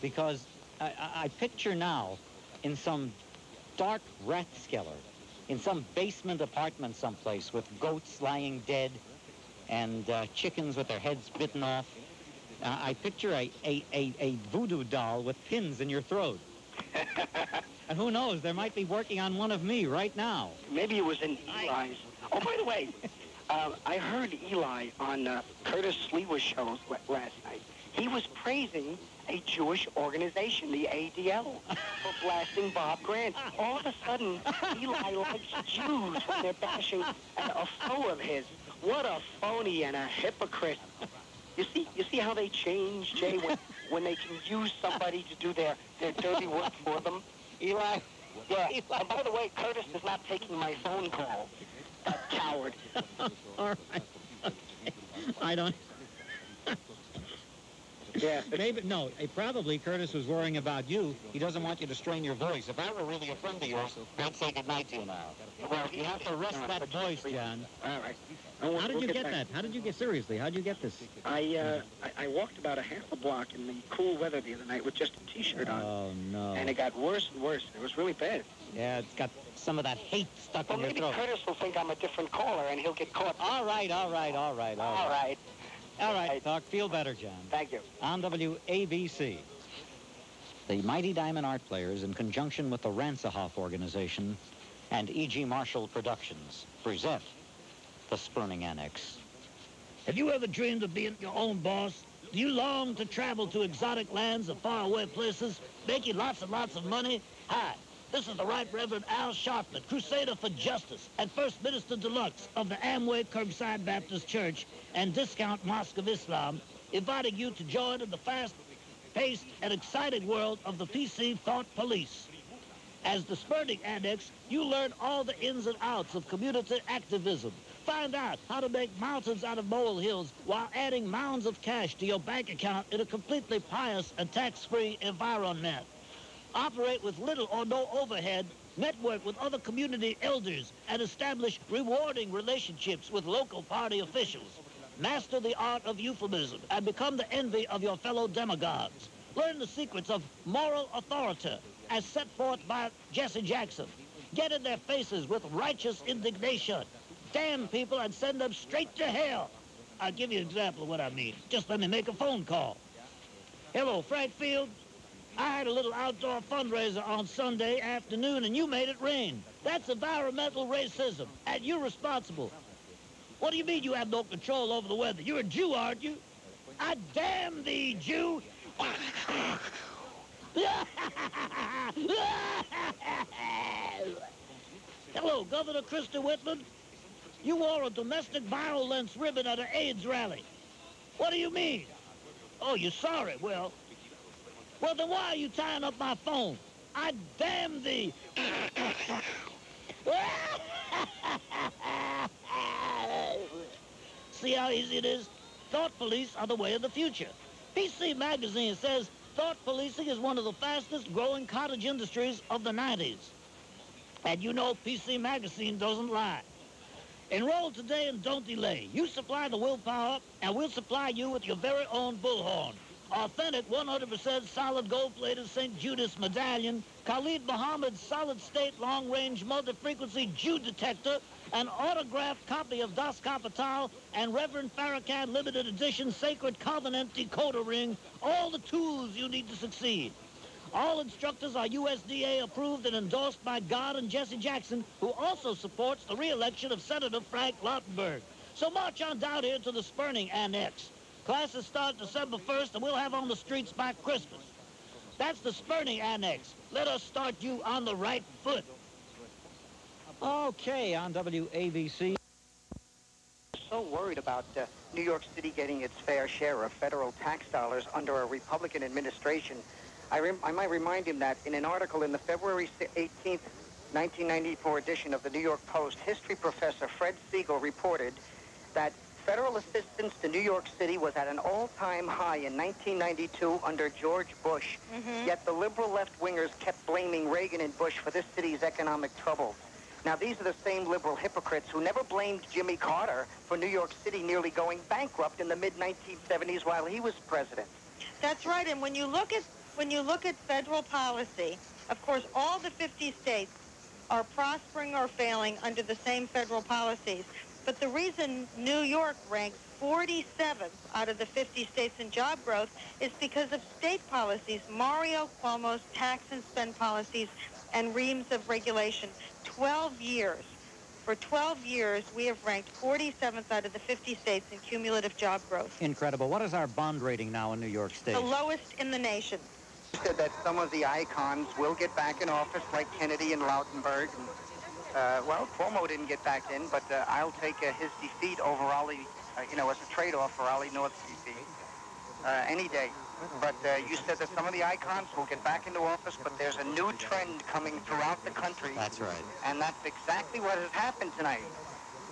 because I, I, I picture now in some dark rathskeller, in some basement apartment someplace with goats lying dead and uh, chickens with their heads bitten off. Uh, I picture a, a, a, a voodoo doll with pins in your throat. and who knows, there might be working on one of me right now. Maybe it was in Eli's. Oh, by the way, uh, I heard Eli on uh, Curtis Sliwa's show last night. He was praising a Jewish organization, the ADL, for blasting Bob Grant. All of a sudden, Eli likes Jews when they're bashing a, a foe of his. What a phony and a hypocrite. You see, you see how they change, Jay, when, when they can use somebody to do their, their dirty work for them? Eli, Yeah. And by the way, Curtis is not taking my phone call. That coward. all right. Okay. I don't. Yeah. Maybe no. eh, Probably Curtis was worrying about you. He doesn't want you to strain your voice. If I were really a friend of yours, I'd say goodnight to you now. Well, you have to rest that voice, John. All right. We'll- How did we'll you get back. that? How did you get seriously? How did you get this? I, uh, I I walked about a half a block in the cool weather the other night with just a T-shirt on, Oh no. and it got worse and worse. It was really bad. Yeah, it's got some of that hate stuck Well, in your maybe. Curtis will think I'm a different caller, and he'll get caught. All right, all right, all right, all All right. right. All right, talk. Feel better, John. Thank you. on WABC. The Mighty Diamond Art Players, in conjunction with the Ransahoff Organization and E.G. Marshall Productions, present The Spurning Annex. Have you ever dreamed of being your own boss? Do you long to travel to exotic lands and faraway places, making lots and lots of money? Hi, this is the Right Reverend Al Sharpton, Crusader for Justice and First Minister Deluxe of the Amway Curbside Baptist Church and Discount Mosque of Islam, inviting you to join in the fast-paced and exciting world of the PC Thought Police. As the Spurning Annex, you learn all the ins and outs of community activism, Find out how to make mountains out of molehills while adding mounds of cash to your bank account in a completely pious and tax-free environment. Operate with little or no overhead, network with other community elders, and establish rewarding relationships with local party officials. Master the art of euphemism and become the envy of your fellow demagogues. Learn the secrets of moral authority as set forth by Jesse Jackson. Get in their faces with righteous indignation. Damn people and send them straight to hell. I'll give you an example of what I mean. Just let me make a phone call. Hello, Frank Field. I had a little outdoor fundraiser on Sunday afternoon and you made it rain. That's environmental racism, and you're responsible. What do you mean you have no control over the weather? You're a Jew, aren't you? I damn thee, Jew! Hello, Governor Christie Whitman. You wore a domestic violence ribbon at an AIDS rally. What do you mean? Oh, you're sorry. Well, well, then why are you tying up my phone? I damn thee. See how easy it is? Thought police are the way of the future. PC Magazine says thought policing is one of the fastest growing cottage industries of the 90s. And you know PC Magazine doesn't lie. Enroll today and don't delay. You supply the willpower, and we'll supply you with your very own bullhorn. Authentic 100% solid gold-plated St. Judas medallion, Khalid Muhammad's solid-state long-range multi-frequency Jew detector, an autographed copy of Das Kapital, and Reverend Farrakhan limited edition Sacred Covenant decoder ring, all the tools you need to succeed. All instructors are USDA approved and endorsed by God and Jesse Jackson, who also supports the re-election of Senator Frank Lautenberg. So march on down here to the Spurning Annex. Classes start December 1st, and we'll have on the streets by Christmas. That's the Spurning Annex. Let us start you on the right foot. Okay, on WABC. So worried about uh, New York City getting its fair share of federal tax dollars under a Republican administration. I, rem- I might remind him that in an article in the February 18th, 1994 edition of the New York Post, history professor Fred Siegel reported that federal assistance to New York City was at an all-time high in 1992 under George Bush. Mm-hmm. Yet the liberal left-wingers kept blaming Reagan and Bush for this city's economic troubles. Now, these are the same liberal hypocrites who never blamed Jimmy Carter for New York City nearly going bankrupt in the mid-1970s while he was president. That's right. And when you look at when you look at federal policy, of course, all the 50 states are prospering or failing under the same federal policies. But the reason New York ranks 47th out of the 50 states in job growth is because of state policies, Mario Cuomo's tax and spend policies, and reams of regulation. 12 years. For 12 years, we have ranked 47th out of the 50 states in cumulative job growth. Incredible. What is our bond rating now in New York State? The lowest in the nation. said that some of the icons will get back in office, like Kennedy and Lautenberg. And, uh, well, Cuomo didn't get back in, but uh, I'll take uh, his defeat over Ollie, uh, you know, as a trade-off for Ollie North's defeat uh, any day. But uh, you said that some of the icons will get back into office, but there's a new trend coming throughout the country. That's right. And that's exactly what has happened tonight.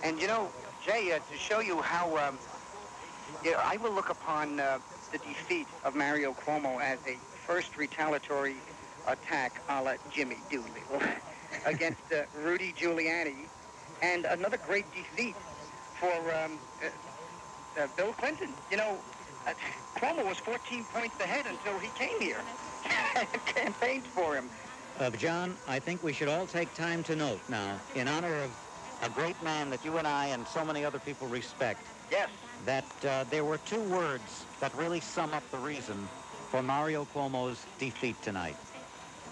And you know, Jay, uh, to show you how, um, you know, I will look upon uh, the defeat of Mario Cuomo as a first retaliatory attack a la Jimmy Doolittle against uh, Rudy Giuliani, and another great defeat for um, uh, uh, Bill Clinton. You know, uh, Cuomo was 14 points ahead until he came here and campaigned for him. Uh, John, I think we should all take time to note now, in honor of a great man that you and I and so many other people respect, Yes. that uh, there were two words that really sum up the reason for Mario Cuomo's defeat tonight.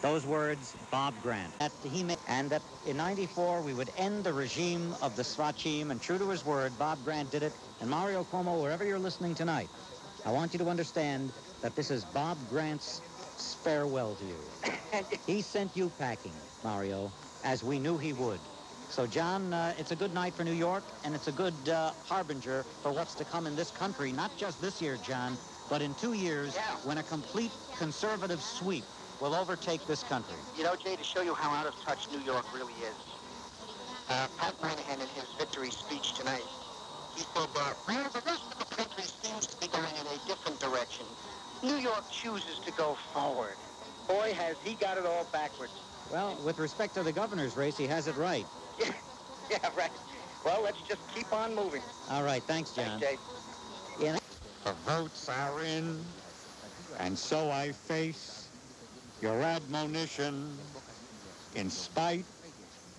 Those words, Bob Grant. That he made, and that in 94 we would end the regime of the Svachim, and true to his word, Bob Grant did it. And Mario Cuomo, wherever you're listening tonight, I want you to understand that this is Bob Grant's farewell to you. He sent you packing, Mario, as we knew he would. So, John, uh, it's a good night for New York, and it's a good uh, harbinger for what's to come in this country, not just this year, John, but in two years Yeah. when a complete conservative sweep will overtake this country. You know, Jay, to show you how out of touch New York really is, uh, Pat Moynihan in his victory speech tonight. He said, uh, well, the rest of the country seems to be going in a different direction. New York chooses to go forward. Boy, has he got it all backwards. Well, with respect to the governor's race, he has it right. Yeah, yeah, right. Well, let's just keep on moving. All right, thanks, John. Thanks, Jay. The votes are in, and so I face your admonition in spite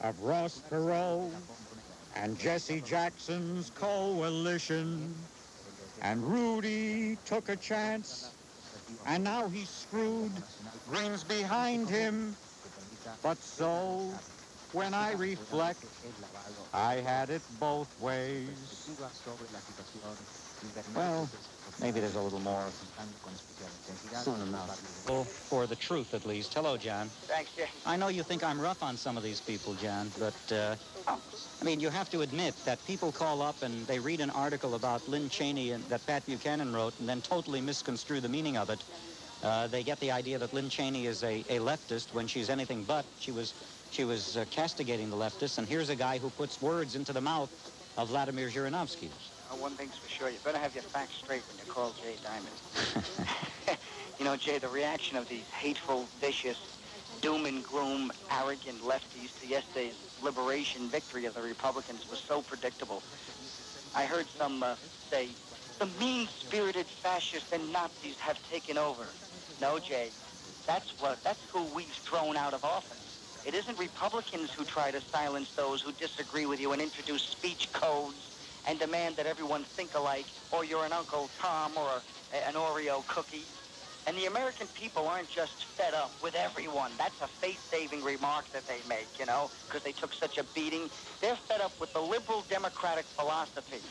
of Ross Perot and Jesse Jackson's coalition. And Rudy took a chance, and now he's screwed. Green's behind him. But so, when I reflect, I had it both ways. Well, maybe there's a little more soon enough. Well, for the truth, at least. Hello, John. Thanks, Jay. I know you think I'm rough on some of these people, John, but, uh, I mean, you have to admit that people call up and they read an article about Lynn Cheney and, that Pat Buchanan wrote and then totally misconstrue the meaning of it. Uh, they get the idea that Lynn Cheney is a, a leftist when she's anything but. She was, she was uh, castigating the leftists, and here's a guy who puts words into the mouth of Vladimir Zhirinovsky. Uh, one thing's for sure, you better have your facts straight when you call Jay Diamond. you know, Jay, the reaction of these hateful, vicious, doom and gloom, arrogant lefties to yesterday's liberation victory of the Republicans was so predictable. I heard some uh, say, the mean-spirited fascists and Nazis have taken over. No, Jay, that's what, that's who we've thrown out of office. It isn't Republicans who try to silence those who disagree with you and introduce speech codes and demand that everyone think alike, or you're an Uncle Tom or a, an Oreo cookie. And the American people aren't just fed up with everyone. That's a faith-saving remark that they make, you know, because they took such a beating. They're fed up with the liberal democratic philosophy.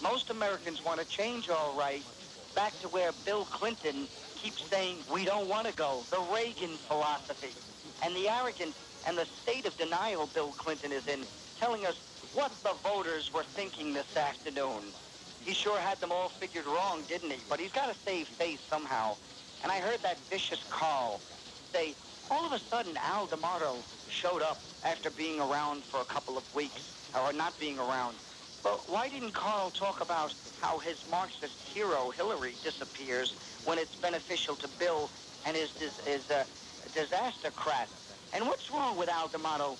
Most Americans want to change all right back to where Bill Clinton keeps saying we don't want to go, the Reagan philosophy. And the arrogance and the state of denial Bill Clinton is in, telling us what the voters were thinking this afternoon. He sure had them all figured wrong, didn't he? But he's got to save face somehow. And I heard that vicious Carl say, all of a sudden Al D'Amato showed up after being around for a couple of weeks, or not being around. But why didn't Carl talk about how his Marxist hero, Hillary, disappears when it's beneficial to Bill and his, his, his uh? And what's wrong with Al D'Amato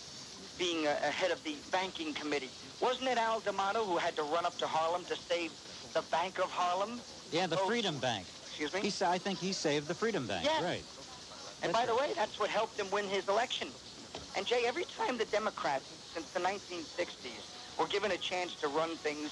being a, head of the banking committee? Wasn't it Al D'Amato who had to run up to Harlem to save the Bank of Harlem? Yeah, the Oh, Freedom Bank. Excuse me? He, sa- I think he saved the Freedom Bank. Yes. Right. And by the way, that's what helped him win his election. And Jay, every time the Democrats since the 1960s were given a chance to run things,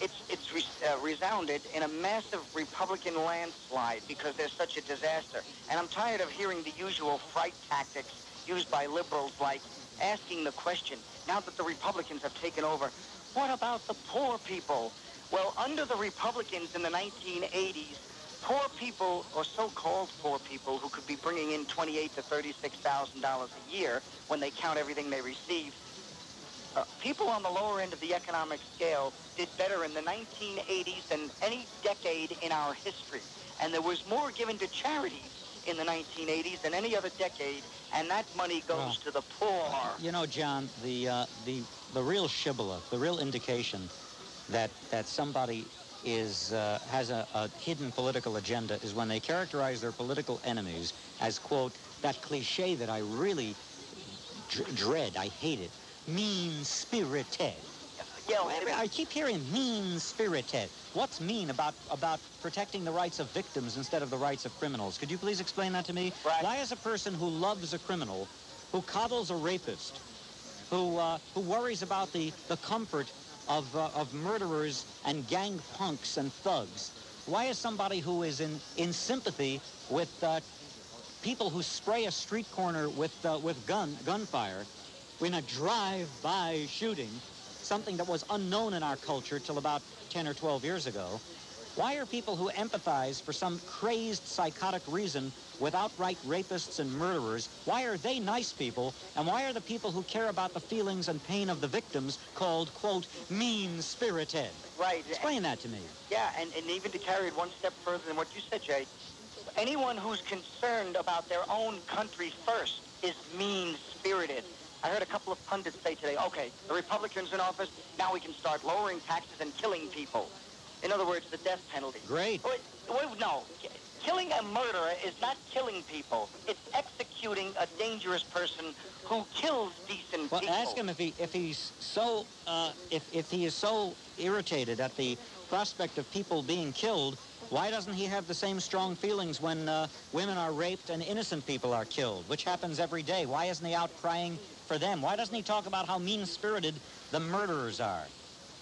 it's it's re- uh, resounded in a massive Republican landslide because they're such a disaster. And I'm tired of hearing the usual fright tactics used by liberals, like asking the question, now that the Republicans have taken over, what about the poor people? Well, under the Republicans in the 1980s, poor people, or so-called poor people, who could be bringing in twenty-eight to thirty-six thousand dollars a year when they count everything they receive, uh, people on the lower end of the economic scale did better in the 1980s than any decade in our history, and there was more given to charities in the 1980s than any other decade, and that money goes Well, to the poor. You know, John, the uh, the the real shibboleth, the real indication that that somebody is uh, has a, a hidden political agenda is when they characterize their political enemies as quote that cliche that I really dr- dread. I hate it. Mean spirited. Yeah, I, I keep hearing mean spirited. What's mean about about protecting the rights of victims instead of the rights of criminals? Could you please explain that to me? Right. Why is a person who loves a criminal, who coddles a rapist, who uh, who worries about the the comfort of uh, of murderers and gang punks and thugs? Why is somebody who is in in sympathy with uh, people who spray a street corner with uh, with gun gunfire in a drive-by shooting, something that was unknown in our culture till about 10 or 12 years ago. Why are people who empathize for some crazed psychotic reason with outright rapists and murderers, why are they nice people? And why are the people who care about the feelings and pain of the victims called, quote, mean-spirited? right. Explain that to me. Yeah, and, and even to carry it one step further than what you said, Jay, anyone who's concerned about their own country first is mean-spirited. I heard a couple of pundits say today, okay, the Republicans in office, now we can start lowering taxes and killing people. In other words, the death penalty. Great. Wait, wait, no. Ki- Killing a murderer is not killing people. It's executing a dangerous person who kills decent Well, people. ask him if he if he's so uh, if if he is so irritated at the prospect of people being killed. Why doesn't he have the same strong feelings when uh, women are raped and innocent people are killed, which happens every day? Why isn't he out crying for them? Why doesn't he talk about how mean-spirited the murderers are?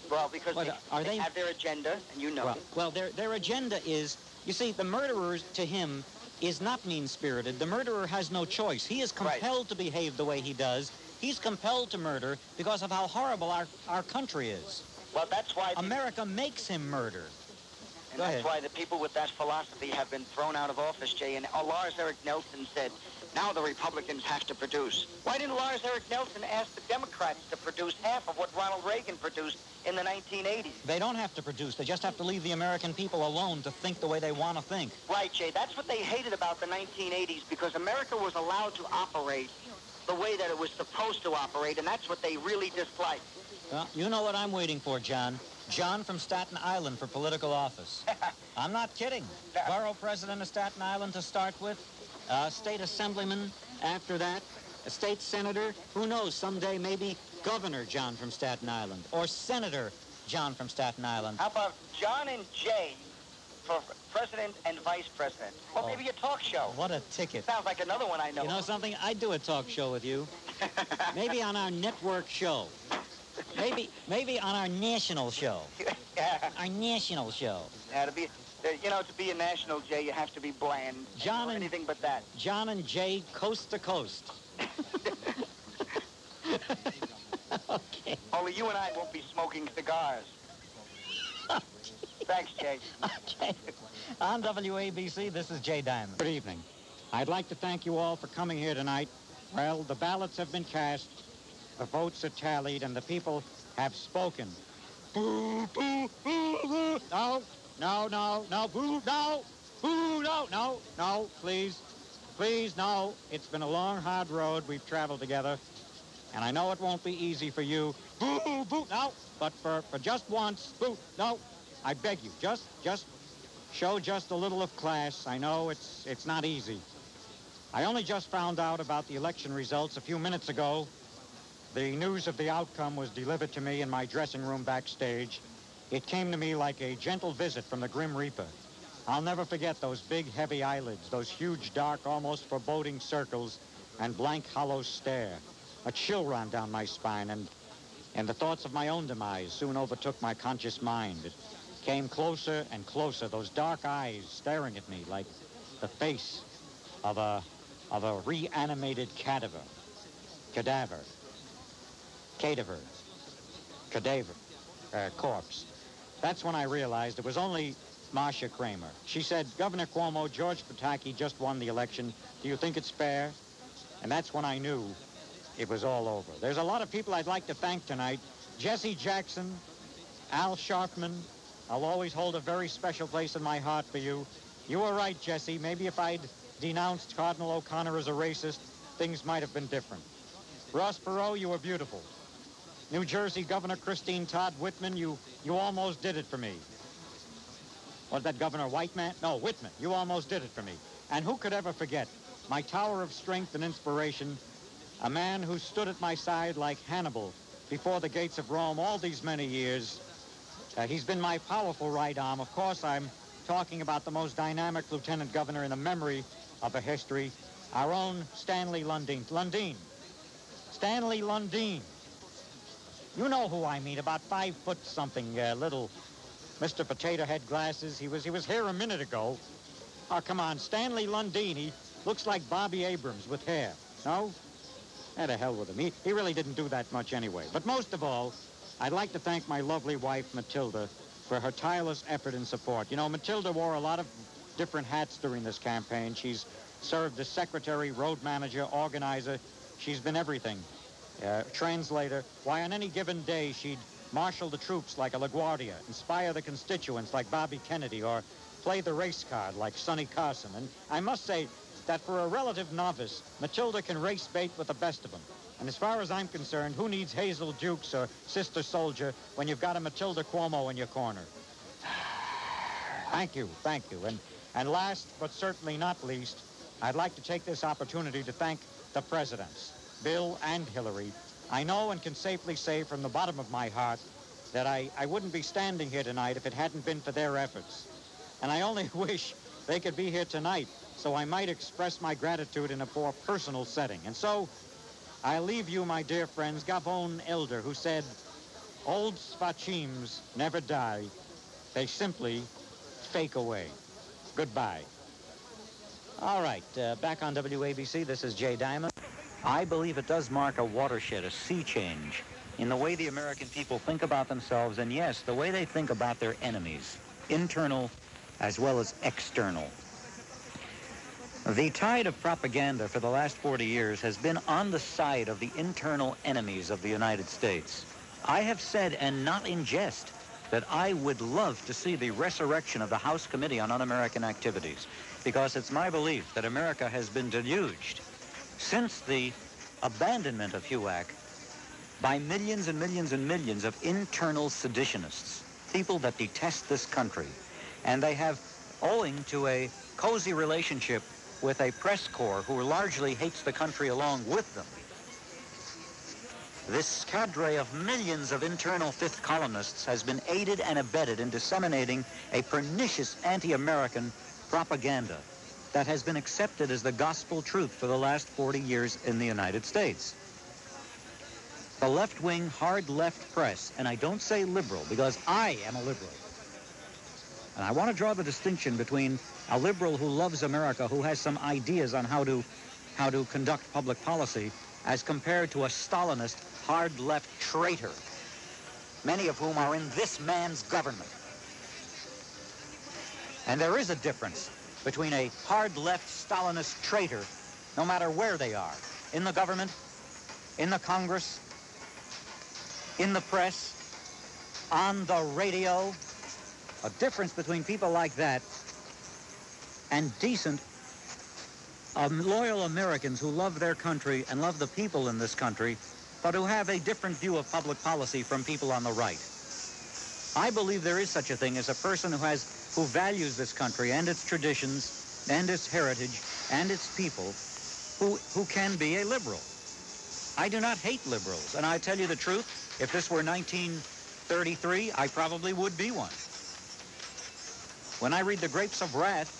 Well, because What, they, are they they- have their agenda, and you know Well, it. well, their their agenda is, you see, the murderer to him is not mean-spirited. The murderer has no choice. He is Right. compelled to behave the way he does. He's compelled to murder because of how horrible our, our country is. Well, that's why America makes him murder. And Go that's ahead. why the people with that philosophy have been thrown out of office, Jay. And uh, Lars Erik Nelson said, now the Republicans have to produce. Why didn't Lars Erik Nelson ask the Democrats to produce half of what Ronald Reagan produced in the 1980s? They don't have to produce. They just have to leave the American people alone to think the way they want to think. Right, Jay. That's what they hated about the 1980s because America was allowed to operate the way that it was supposed to operate, and that's what they really disliked. Well, you know what I'm waiting for, John. John from Staten Island for political office. I'm not kidding. Borough president of Staten Island to start with, uh, state assemblyman after that, a state senator. Who knows? Someday maybe Governor John from Staten Island or Senator John from Staten Island. How about John and Jay for president and vice president? Or Oh. maybe a talk show. What a ticket. Sounds like another one I know. You know something? I'd do a talk show with you. Maybe on our network show. Maybe maybe on our national show. yeah. Our national show. Yeah, to be, uh, you know, to be a national Jay, you have to be bland. John and- anything but that. John and Jay coast to coast. okay. Only you and I won't be smoking cigars. Thanks, Jay. Okay. On WABC, this is Jay Diamond. Good evening. I'd like to thank you all for coming here tonight. Well, the ballots have been cast, the votes are tallied, and the people have spoken. Boo, boo, boo, boo. No, no, no, no, boo, no, boo, no, no, no, please, please, no. It's been a long, hard road we've traveled together, and I know it won't be easy for you. Boo, boo, no, but for, for just once, boo, no. I beg you, just, just show just a little of class. I know it's it's not easy. I only just found out about the election results a few minutes ago. The news of the outcome was delivered to me in my dressing room backstage. It came to me like a gentle visit from the Grim Reaper. I'll never forget those big, heavy eyelids, those huge, dark, almost foreboding circles, and blank, hollow stare. A chill ran down my spine, and and the thoughts of my own demise soon overtook my conscious mind. It came closer and closer, those dark eyes staring at me like the face of a of a reanimated cadaver. Cadaver. Cadaver. Cadaver. Uh, corpse. That's when I realized it was only Marcia Kramer. She said, Governor Cuomo, George Pataki just won the election. Do you think it's fair? And that's when I knew it was all over. There's a lot of people I'd like to thank tonight. Jesse Jackson, Al Sharpman. I'll always hold a very special place in my heart for you. You were right, Jesse. Maybe if I'd denounced Cardinal O'Connor as a racist, things might have been different. Ross Perot, you were beautiful. New Jersey Governor Christine Todd Whitman, you, you almost did it for me. Was that Governor Whiteman? No, Whitman. You almost did it for me. And who could ever forget my tower of strength and inspiration, a man who stood at my side like Hannibal before the gates of Rome all these many years. Uh, he's been my powerful right arm. Of course, I'm talking about the most dynamic lieutenant governor in the memory of a history, our own Stanley Lundine. Lundine. Stanley Lundine. You know who I mean, about five foot something, uh, little Mr. Potato Head glasses. He was he was here a minute ago. Oh, come on, Stanley Lundini looks like Bobby Abrams with hair. No? Eh, to hell with him. He, he really didn't do that much anyway. But most of all, I'd like to thank my lovely wife, Matilda, for her tireless effort and support. You know, Matilda wore a lot of different hats during this campaign. She's served as secretary, road manager, organizer. She's been everything. Uh, translator. Why, on any given day, she'd marshal the troops like a LaGuardia, inspire the constituents like Bobby Kennedy, or play the race card like Sonny Carson. And I must say that for a relative novice, Matilda can race bait with the best of them. And as far as I'm concerned, who needs Hazel Dukes or Sister Souljah when you've got a Matilda Cuomo in your corner? thank you, thank you. And, and last, but certainly not least, I'd like to take this opportunity to thank the presidents, Bill and Hillary. I know and can safely say from the bottom of my heart that I, I wouldn't be standing here tonight if it hadn't been for their efforts. And I only wish they could be here tonight so I might express my gratitude in a more personal setting. And so I leave you, my dear friends, Gavon Elder, who said, old Spachims never die. They simply fake away. Goodbye. All right, uh, back on WABC, this is Jay Diamond. I believe it does mark a watershed, a sea change in the way the American people think about themselves, and yes, the way they think about their enemies, internal as well as external. The tide of propaganda for the last 40 years has been on the side of the internal enemies of the United States. I have said, and not in jest, that I would love to see the resurrection of the House Committee on Un-American Activities because it's my belief that America has been deluged since the abandonment of HUAC by millions and millions and millions of internal seditionists, people that detest this country. And they have, owing to a cozy relationship with a press corps who largely hates the country along with them, this cadre of millions of internal fifth columnists has been aided and abetted in disseminating a pernicious anti-American propaganda that has been accepted as the gospel truth for the last 40 years in the United States. The left-wing, hard left press, and I don't say liberal because I am a liberal. And I want to draw the distinction between a liberal who loves America, who has some ideas on how to, how to conduct public policy, as compared to a Stalinist, hard left traitor, many of whom are in this man's government. And there is a difference between a hard left Stalinist traitor, no matter where they are, in the government, in the Congress, in the press, on the radio, a difference between people like that and decent, um, loyal Americans who love their country and love the people in this country, but who have a different view of public policy from people on the right. I believe there is such a thing as a person who has, who values this country and its traditions and its heritage and its people, who, who can be a liberal. I do not hate liberals, and I tell you the truth, if this were 1933, I probably would be one. When I read The Grapes of Wrath,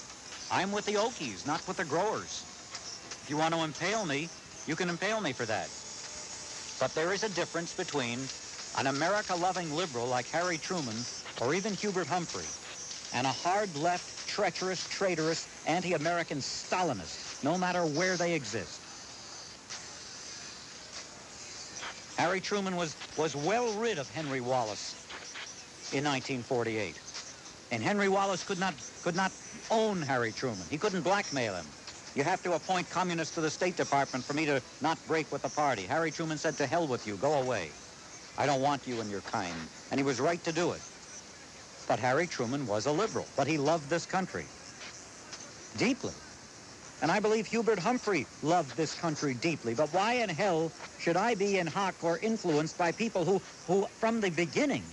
I'm with the Okies, not with the growers. If you want to impale me, you can impale me for that. But there is a difference between an America-loving liberal like Harry Truman or even Hubert Humphrey and a hard-left, treacherous, traitorous, anti-American Stalinist, no matter where they exist. Harry Truman was, was well rid of Henry Wallace in 1948. And Henry Wallace could not, could not own Harry Truman. He couldn't blackmail him. You have to appoint communists to the State Department for me to not break with the party. Harry Truman said, to hell with you, go away. I don't want you and your kind. And he was right to do it. But Harry Truman was a liberal, but he loved this country deeply. And I believe Hubert Humphrey loved this country deeply. But why in hell should I be in hock or influenced by people who, who from the beginning,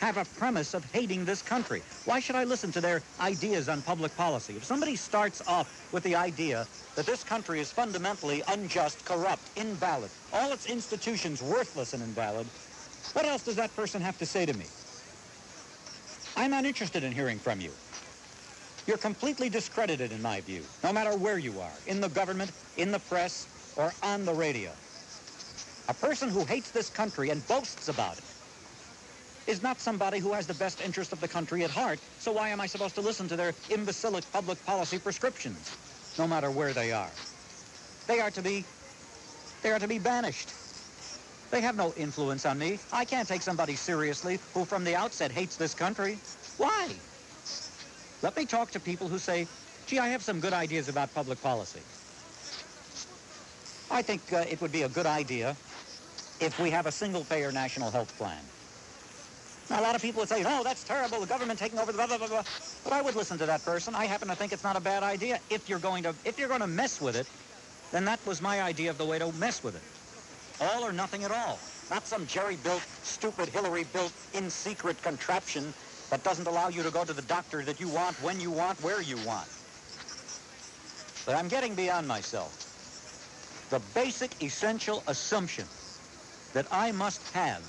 have a premise of hating this country. Why should I listen to their ideas on public policy? If somebody starts off with the idea that this country is fundamentally unjust, corrupt, invalid, all its institutions worthless and invalid, what else does that person have to say to me? I'm not interested in hearing from you. You're completely discredited in my view, no matter where you are, in the government, in the press, or on the radio. A person who hates this country and boasts about it is not somebody who has the best interest of the country at heart. So why am I supposed to listen to their imbecilic public policy prescriptions, no matter where they are? They are to be, they are to be banished. They have no influence on me. I can't take somebody seriously who from the outset hates this country. Why? Let me talk to people who say, gee, I have some good ideas about public policy. I think uh, it would be a good idea if we have a single-payer national health plan. Now, a lot of people would say, no, that's terrible, the government taking over the blah, blah, blah, blah. But I would listen to that person. I happen to think it's not a bad idea. If you're going to, if you're going to mess with it, then that was my idea of the way to mess with it. All or nothing at all. Not some Jerry-built, stupid Hillary-built, in-secret contraption that doesn't allow you to go to the doctor that you want, when you want, where you want. But I'm getting beyond myself. The basic essential assumption that I must have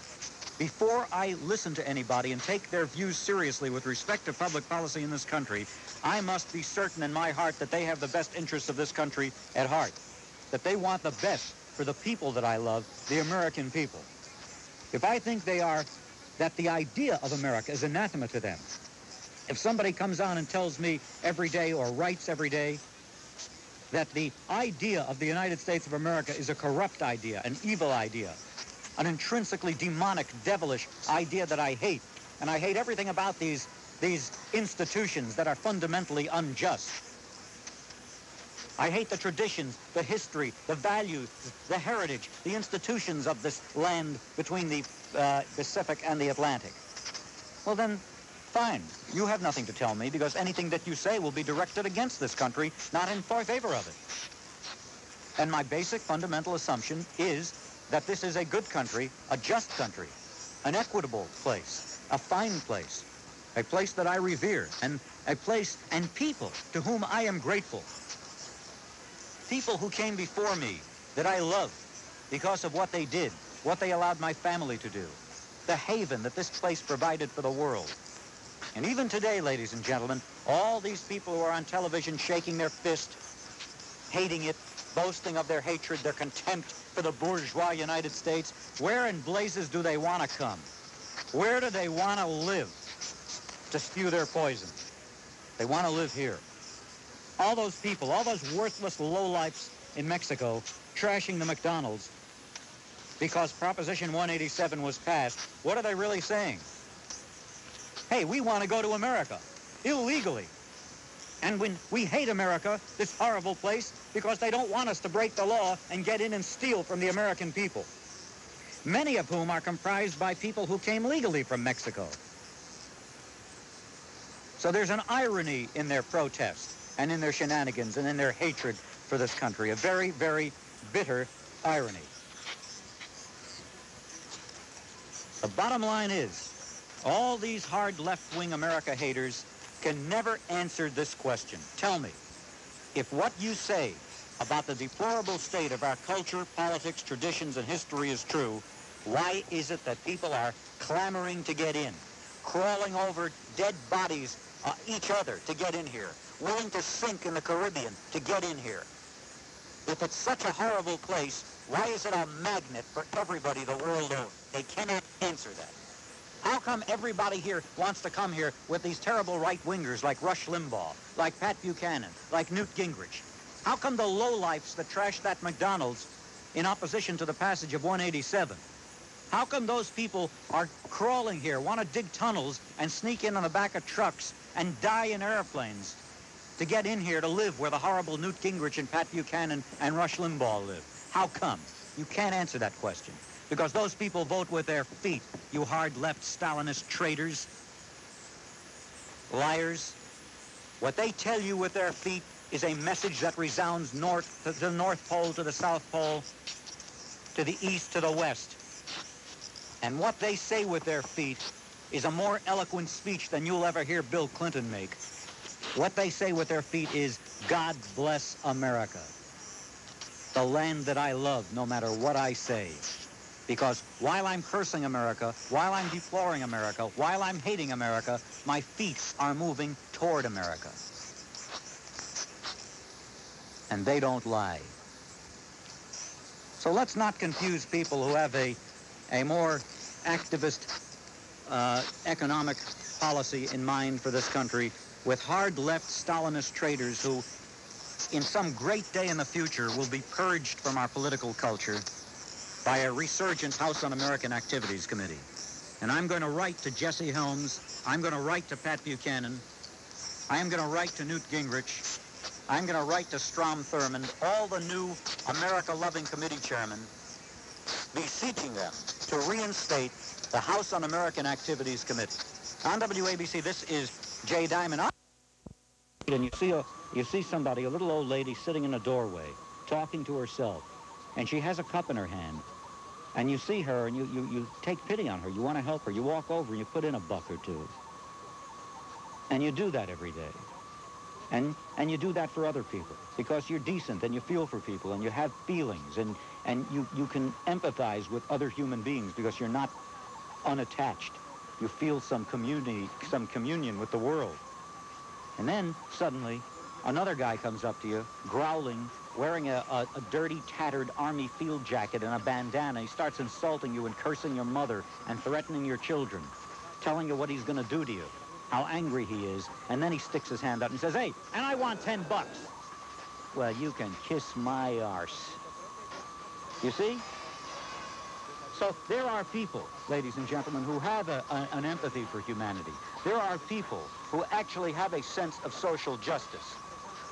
before I listen to anybody and take their views seriously with respect to public policy in this country, I must be certain in my heart that they have the best interests of this country at heart, that they want the best for the people that I love, the American people. If I think they are, that the idea of America is anathema to them, if somebody comes on and tells me every day or writes every day that the idea of the United States of America is a corrupt idea, an evil idea, an intrinsically demonic, devilish idea that I hate. And I hate everything about these, these institutions that are fundamentally unjust. I hate the traditions, the history, the values, the heritage, the institutions of this land between the uh, Pacific and the Atlantic. Well, then, fine. You have nothing to tell me because anything that you say will be directed against this country, not in favor of it. And my basic fundamental assumption is that this is a good country, a just country, an equitable place, a fine place, a place that I revere, and a place and people to whom I am grateful. People who came before me that I love because of what they did, what they allowed my family to do, the haven that this place provided for the world. And even today, ladies and gentlemen, all these people who are on television shaking their fist, hating it, boasting of their hatred, their contempt for the bourgeois United States, where in blazes do they want to come? Where do they want to live to spew their poison? They want to live here. All those people, all those worthless lowlifes in Mexico trashing the McDonald's because Proposition 187 was passed, what are they really saying? Hey, we want to go to America illegally. And when we hate America, this horrible place, because they don't want us to break the law and get in and steal from the American people. Many of whom are comprised by people who came legally from Mexico. So there's an irony in their protest and in their shenanigans and in their hatred for this country. A very, very bitter irony. The bottom line is, all these hard left-wing America haters can never answer this question. Tell me, if what you say about the deplorable state of our culture, politics, traditions, and history is true, why is it that people are clamoring to get in, crawling over dead bodies, uh, each other to get in here, willing to sink in the Caribbean to get in here? If it's such a horrible place, why is it a magnet for everybody the world over? They cannot answer that. How come everybody here wants to come here with these terrible right-wingers like Rush Limbaugh, like Pat Buchanan, like Newt Gingrich? How come the lowlifes that trashed that McDonald's in opposition to the passage of 187? How come those people are crawling here, want to dig tunnels and sneak in on the back of trucks and die in airplanes to get in here to live where the horrible Newt Gingrich and Pat Buchanan and Rush Limbaugh live? How come? You can't answer that question because those people vote with their feet, you hard left Stalinist traitors, liars. What they tell you with their feet is a message that resounds north to the North Pole, to the South Pole, to the East, to the West. And what they say with their feet is a more eloquent speech than you'll ever hear Bill Clinton make. What they say with their feet is, God bless America, the land that I love, no matter what I say. Because while I'm cursing America, while I'm deploring America, while I'm hating America, my feet are moving toward America. And they don't lie. So let's not confuse people who have a, a more activist uh, economic policy in mind for this country with hard left Stalinist traitors who, in some great day in the future, will be purged from our political culture by a resurgent House Un-American Activities Committee. And I'm going to write to Jesse Helms. I'm going to write to Pat Buchanan. I am going to write to Newt Gingrich. I'm going to write to Strom Thurmond, all the new America-loving committee chairmen, beseeching them to reinstate the House Un-American Activities Committee. On WABC, this is Jay Diamond. And you see, a, you see somebody, a little old lady, sitting in a doorway, talking to herself, and she has a cup in her hand. and you see her and you, you, you take pity on her. You want to help her. You walk over and you put in a buck or two. And you do that every day. And, and you do that for other people because you're decent and you feel for people and you have feelings and, and you, you can empathize with other human beings because you're not unattached. You feel some community, some communion with the world. And then suddenly another guy comes up to you, growling, wearing a, a, a, dirty, tattered army field jacket and a bandana. He starts insulting you and cursing your mother and threatening your children, telling you what he's going to do to you how angry he is, and then he sticks his hand up and says, hey, and I want 10 bucks. Well, you can kiss my arse. You see? So there are people, ladies and gentlemen, who have a, an empathy for humanity. There are people who actually have a sense of social justice,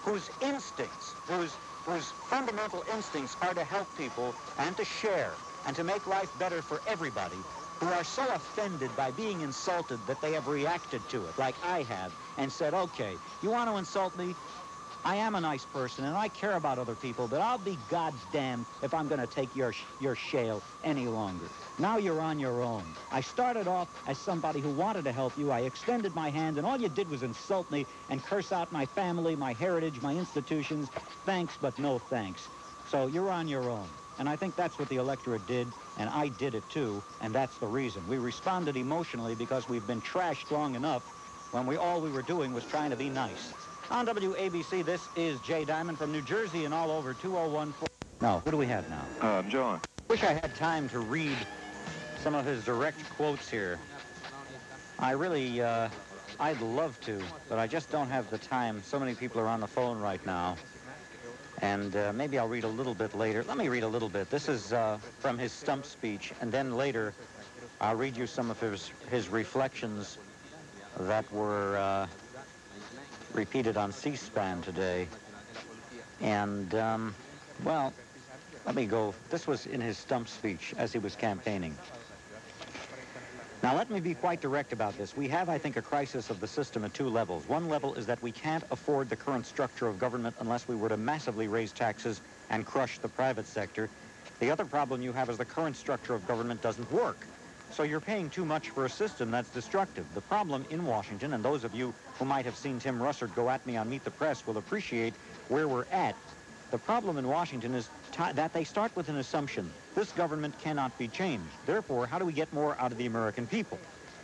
whose instincts, whose, whose fundamental instincts are to help people and to share and to make life better for everybody who are so offended by being insulted that they have reacted to it, like I have, and said, okay, you want to insult me? I am a nice person, and I care about other people, but I'll be goddamn if I'm going to take your, your shale any longer. Now you're on your own. I started off as somebody who wanted to help you. I extended my hand, and all you did was insult me and curse out my family, my heritage, my institutions. Thanks, but no thanks. So you're on your own. And I think that's what the electorate did, and I did it too, and that's the reason. We responded emotionally because we've been trashed long enough when we all we were doing was trying to be nice. On WABC, this is Jay Diamond from New Jersey and all over 2014. Now, what do we have now? Uh, John. Wish I had time to read some of his direct quotes here. I really, uh, I'd love to, but I just don't have the time. So many people are on the phone right now. And uh, maybe I'll read a little bit later. Let me read a little bit. This is uh, from his stump speech, and then later I'll read you some of his, his reflections that were uh, repeated on C-SPAN today. And, um, well, let me go. This was in his stump speech as he was campaigning. Now, let me be quite direct about this. We have, I think, a crisis of the system at two levels. One level is that we can't afford the current structure of government unless we were to massively raise taxes and crush the private sector. The other problem you have is the current structure of government doesn't work. So you're paying too much for a system that's destructive. The problem in Washington, and those of you who might have seen Tim Russert go at me on Meet the Press will appreciate where we're at. The problem in Washington is that they start with an assumption. This government cannot be changed. Therefore, how do we get more out of the American people?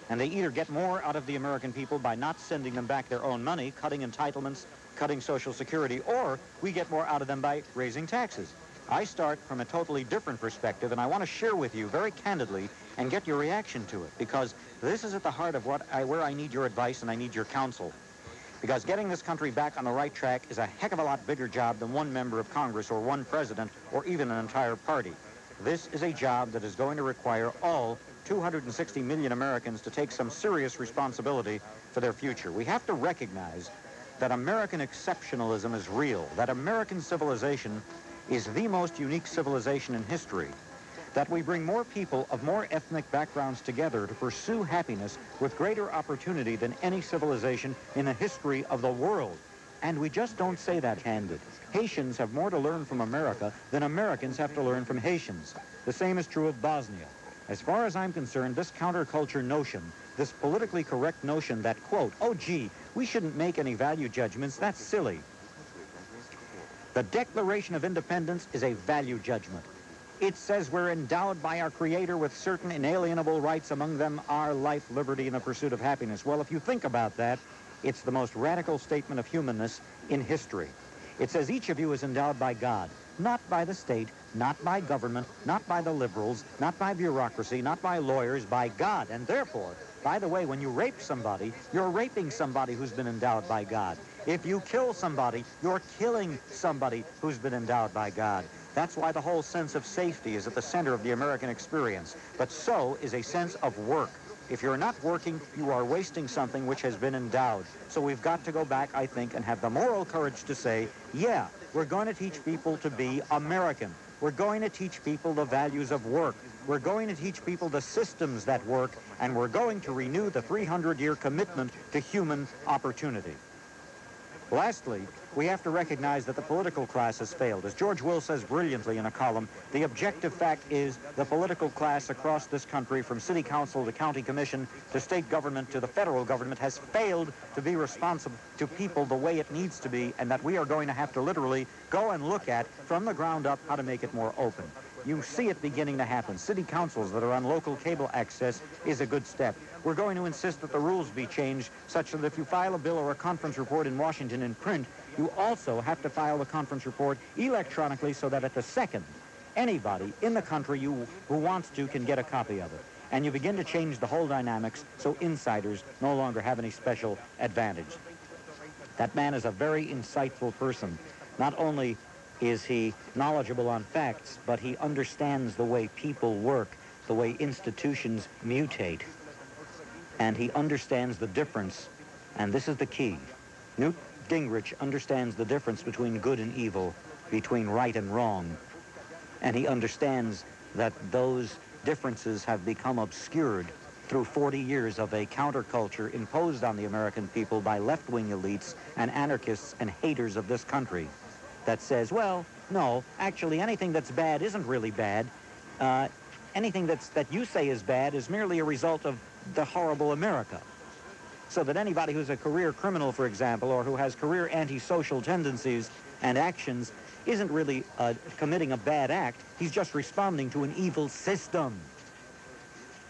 And they either get more out of the American people by not sending them back their own money, cutting entitlements, cutting Social Security, or we get more out of them by raising taxes. I start from a totally different perspective, and I want to share with you very candidly and get your reaction to it, because this is at the heart of what I, where I need your advice and I need your counsel. Because getting this country back on the right track is a heck of a lot bigger job than one member of Congress or one president or even an entire party. This is a job that is going to require all 260 million Americans to take some serious responsibility for their future. We have to recognize that American exceptionalism is real, that American civilization is the most unique civilization in history, that we bring more people of more ethnic backgrounds together to pursue happiness with greater opportunity than any civilization in the history of the world. And we just don't say that handed. Haitians have more to learn from America than Americans have to learn from Haitians. The same is true of Bosnia. As far as I'm concerned, this counterculture notion, this politically correct notion that, quote, oh, gee, we shouldn't make any value judgments, that's silly. The Declaration of Independence is a value judgment. It says we're endowed by our Creator with certain inalienable rights, among them our life, liberty, and the pursuit of happiness. Well, if you think about that, it's the most radical statement of humanness in history. It says each of you is endowed by God, not by the state, not by government, not by the liberals, not by bureaucracy, not by lawyers, by God. And therefore, by the way, when you rape somebody, you're raping somebody who's been endowed by God. If you kill somebody, you're killing somebody who's been endowed by God. That's why the whole sense of safety is at the center of the American experience. But so is a sense of work. If you're not working, you are wasting something which has been endowed. So we've got to go back, I think, and have the moral courage to say, yeah, we're going to teach people to be American. We're going to teach people the values of work. We're going to teach people the systems that work, and we're going to renew the 300-year commitment to human opportunity. Lastly, we have to recognize that the political class has failed. As George Will says brilliantly in a column, the objective fact is the political class across this country, from city council to county commission to state government to the federal government, has failed to be responsive to people the way it needs to be, and that we are going to have to literally go and look at from the ground up how to make it more open. You see it beginning to happen. City councils that are on local cable access is a good step. We're going to insist that the rules be changed such that if you file a bill or a conference report in Washington in print, you also have to file the conference report electronically so that at the second, anybody in the country you, who wants to can get a copy of it. And you begin to change the whole dynamics so insiders no longer have any special advantage. That man is a very insightful person. Not only is he knowledgeable on facts, but he understands the way people work, the way institutions mutate. And he understands the difference, and this is the key. Newt Gingrich understands the difference between good and evil, between right and wrong. And he understands that those differences have become obscured through 40 years of a counterculture imposed on the American people by left-wing elites and anarchists and haters of this country that says, well, no, actually anything that's bad isn't really bad. Uh, anything that's, that you say is bad is merely a result of the horrible America. So that anybody who's a career criminal, for example, or who has career antisocial tendencies and actions isn't really uh, committing a bad act. He's just responding to an evil system.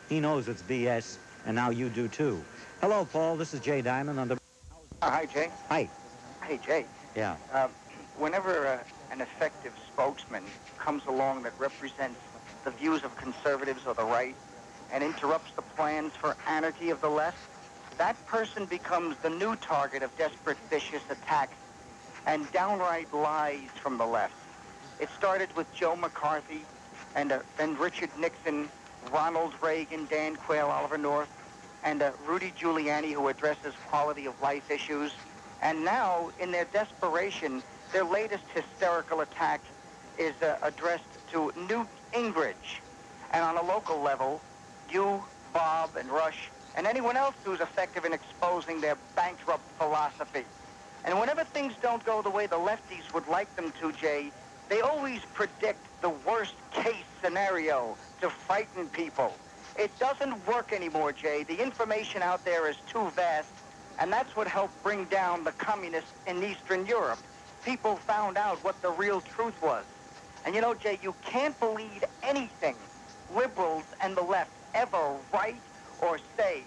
He knows it's BS, and now you do too. Hello, Paul. This is Jay Diamond on the... Uh, hi, Jay. Hi. Hey, Jay. Yeah. Uh, whenever uh, an effective spokesman comes along that represents the views of conservatives or the right and interrupts the plans for anarchy of the left, that person becomes the new target of desperate, vicious attacks and downright lies from the left. It started with Joe McCarthy and uh, then Richard Nixon, Ronald Reagan, Dan Quayle, Oliver North, and uh, Rudy Giuliani, who addresses quality of life issues. And now, in their desperation, their latest hysterical attack is uh, addressed to Newt Gingrich. And on a local level, you, Bob, and Rush, and anyone else who's effective in exposing their bankrupt philosophy. And whenever things don't go the way the lefties would like them to, Jay, they always predict the worst case scenario to frighten people. It doesn't work anymore, Jay. The information out there is too vast, and that's what helped bring down the communists in Eastern Europe. People found out what the real truth was. And you know, Jay, you can't believe anything liberals and the left ever write or say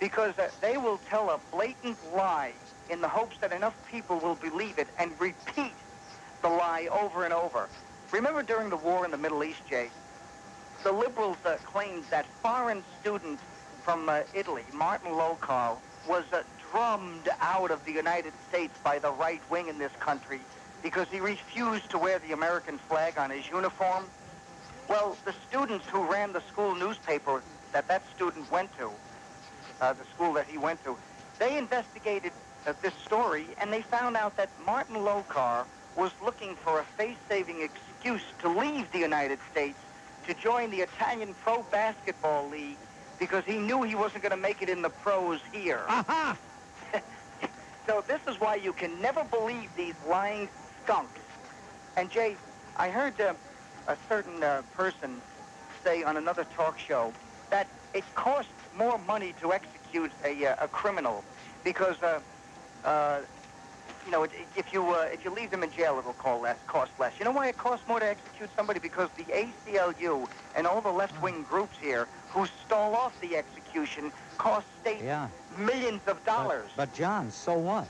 because they will tell a blatant lie in the hopes that enough people will believe it and repeat the lie over and over. Remember during the war in the Middle East, Jay, the liberals uh, claimed that foreign student from uh, Italy, Martin Lokar, was uh, drummed out of the United States by the right wing in this country because he refused to wear the American flag on his uniform. Well, the students who ran the school newspaper that that student went to, uh, the school that he went to, they investigated uh, this story and they found out that Martin Lokar was looking for a face-saving excuse to leave the United States to join the Italian Pro Basketball League because he knew he wasn't going to make it in the pros here. Aha! so this is why you can never believe these lying skunks. And Jay, I heard uh, a certain uh, person say on another talk show it costs more money to execute a, uh, a criminal because, uh, uh, you know, if you uh, if you leave them in jail, it'll call less, cost less. You know why it costs more to execute somebody? Because the ACLU and all the left-wing groups here who stall off the execution cost states Yeah. millions of dollars. But, but John, so what?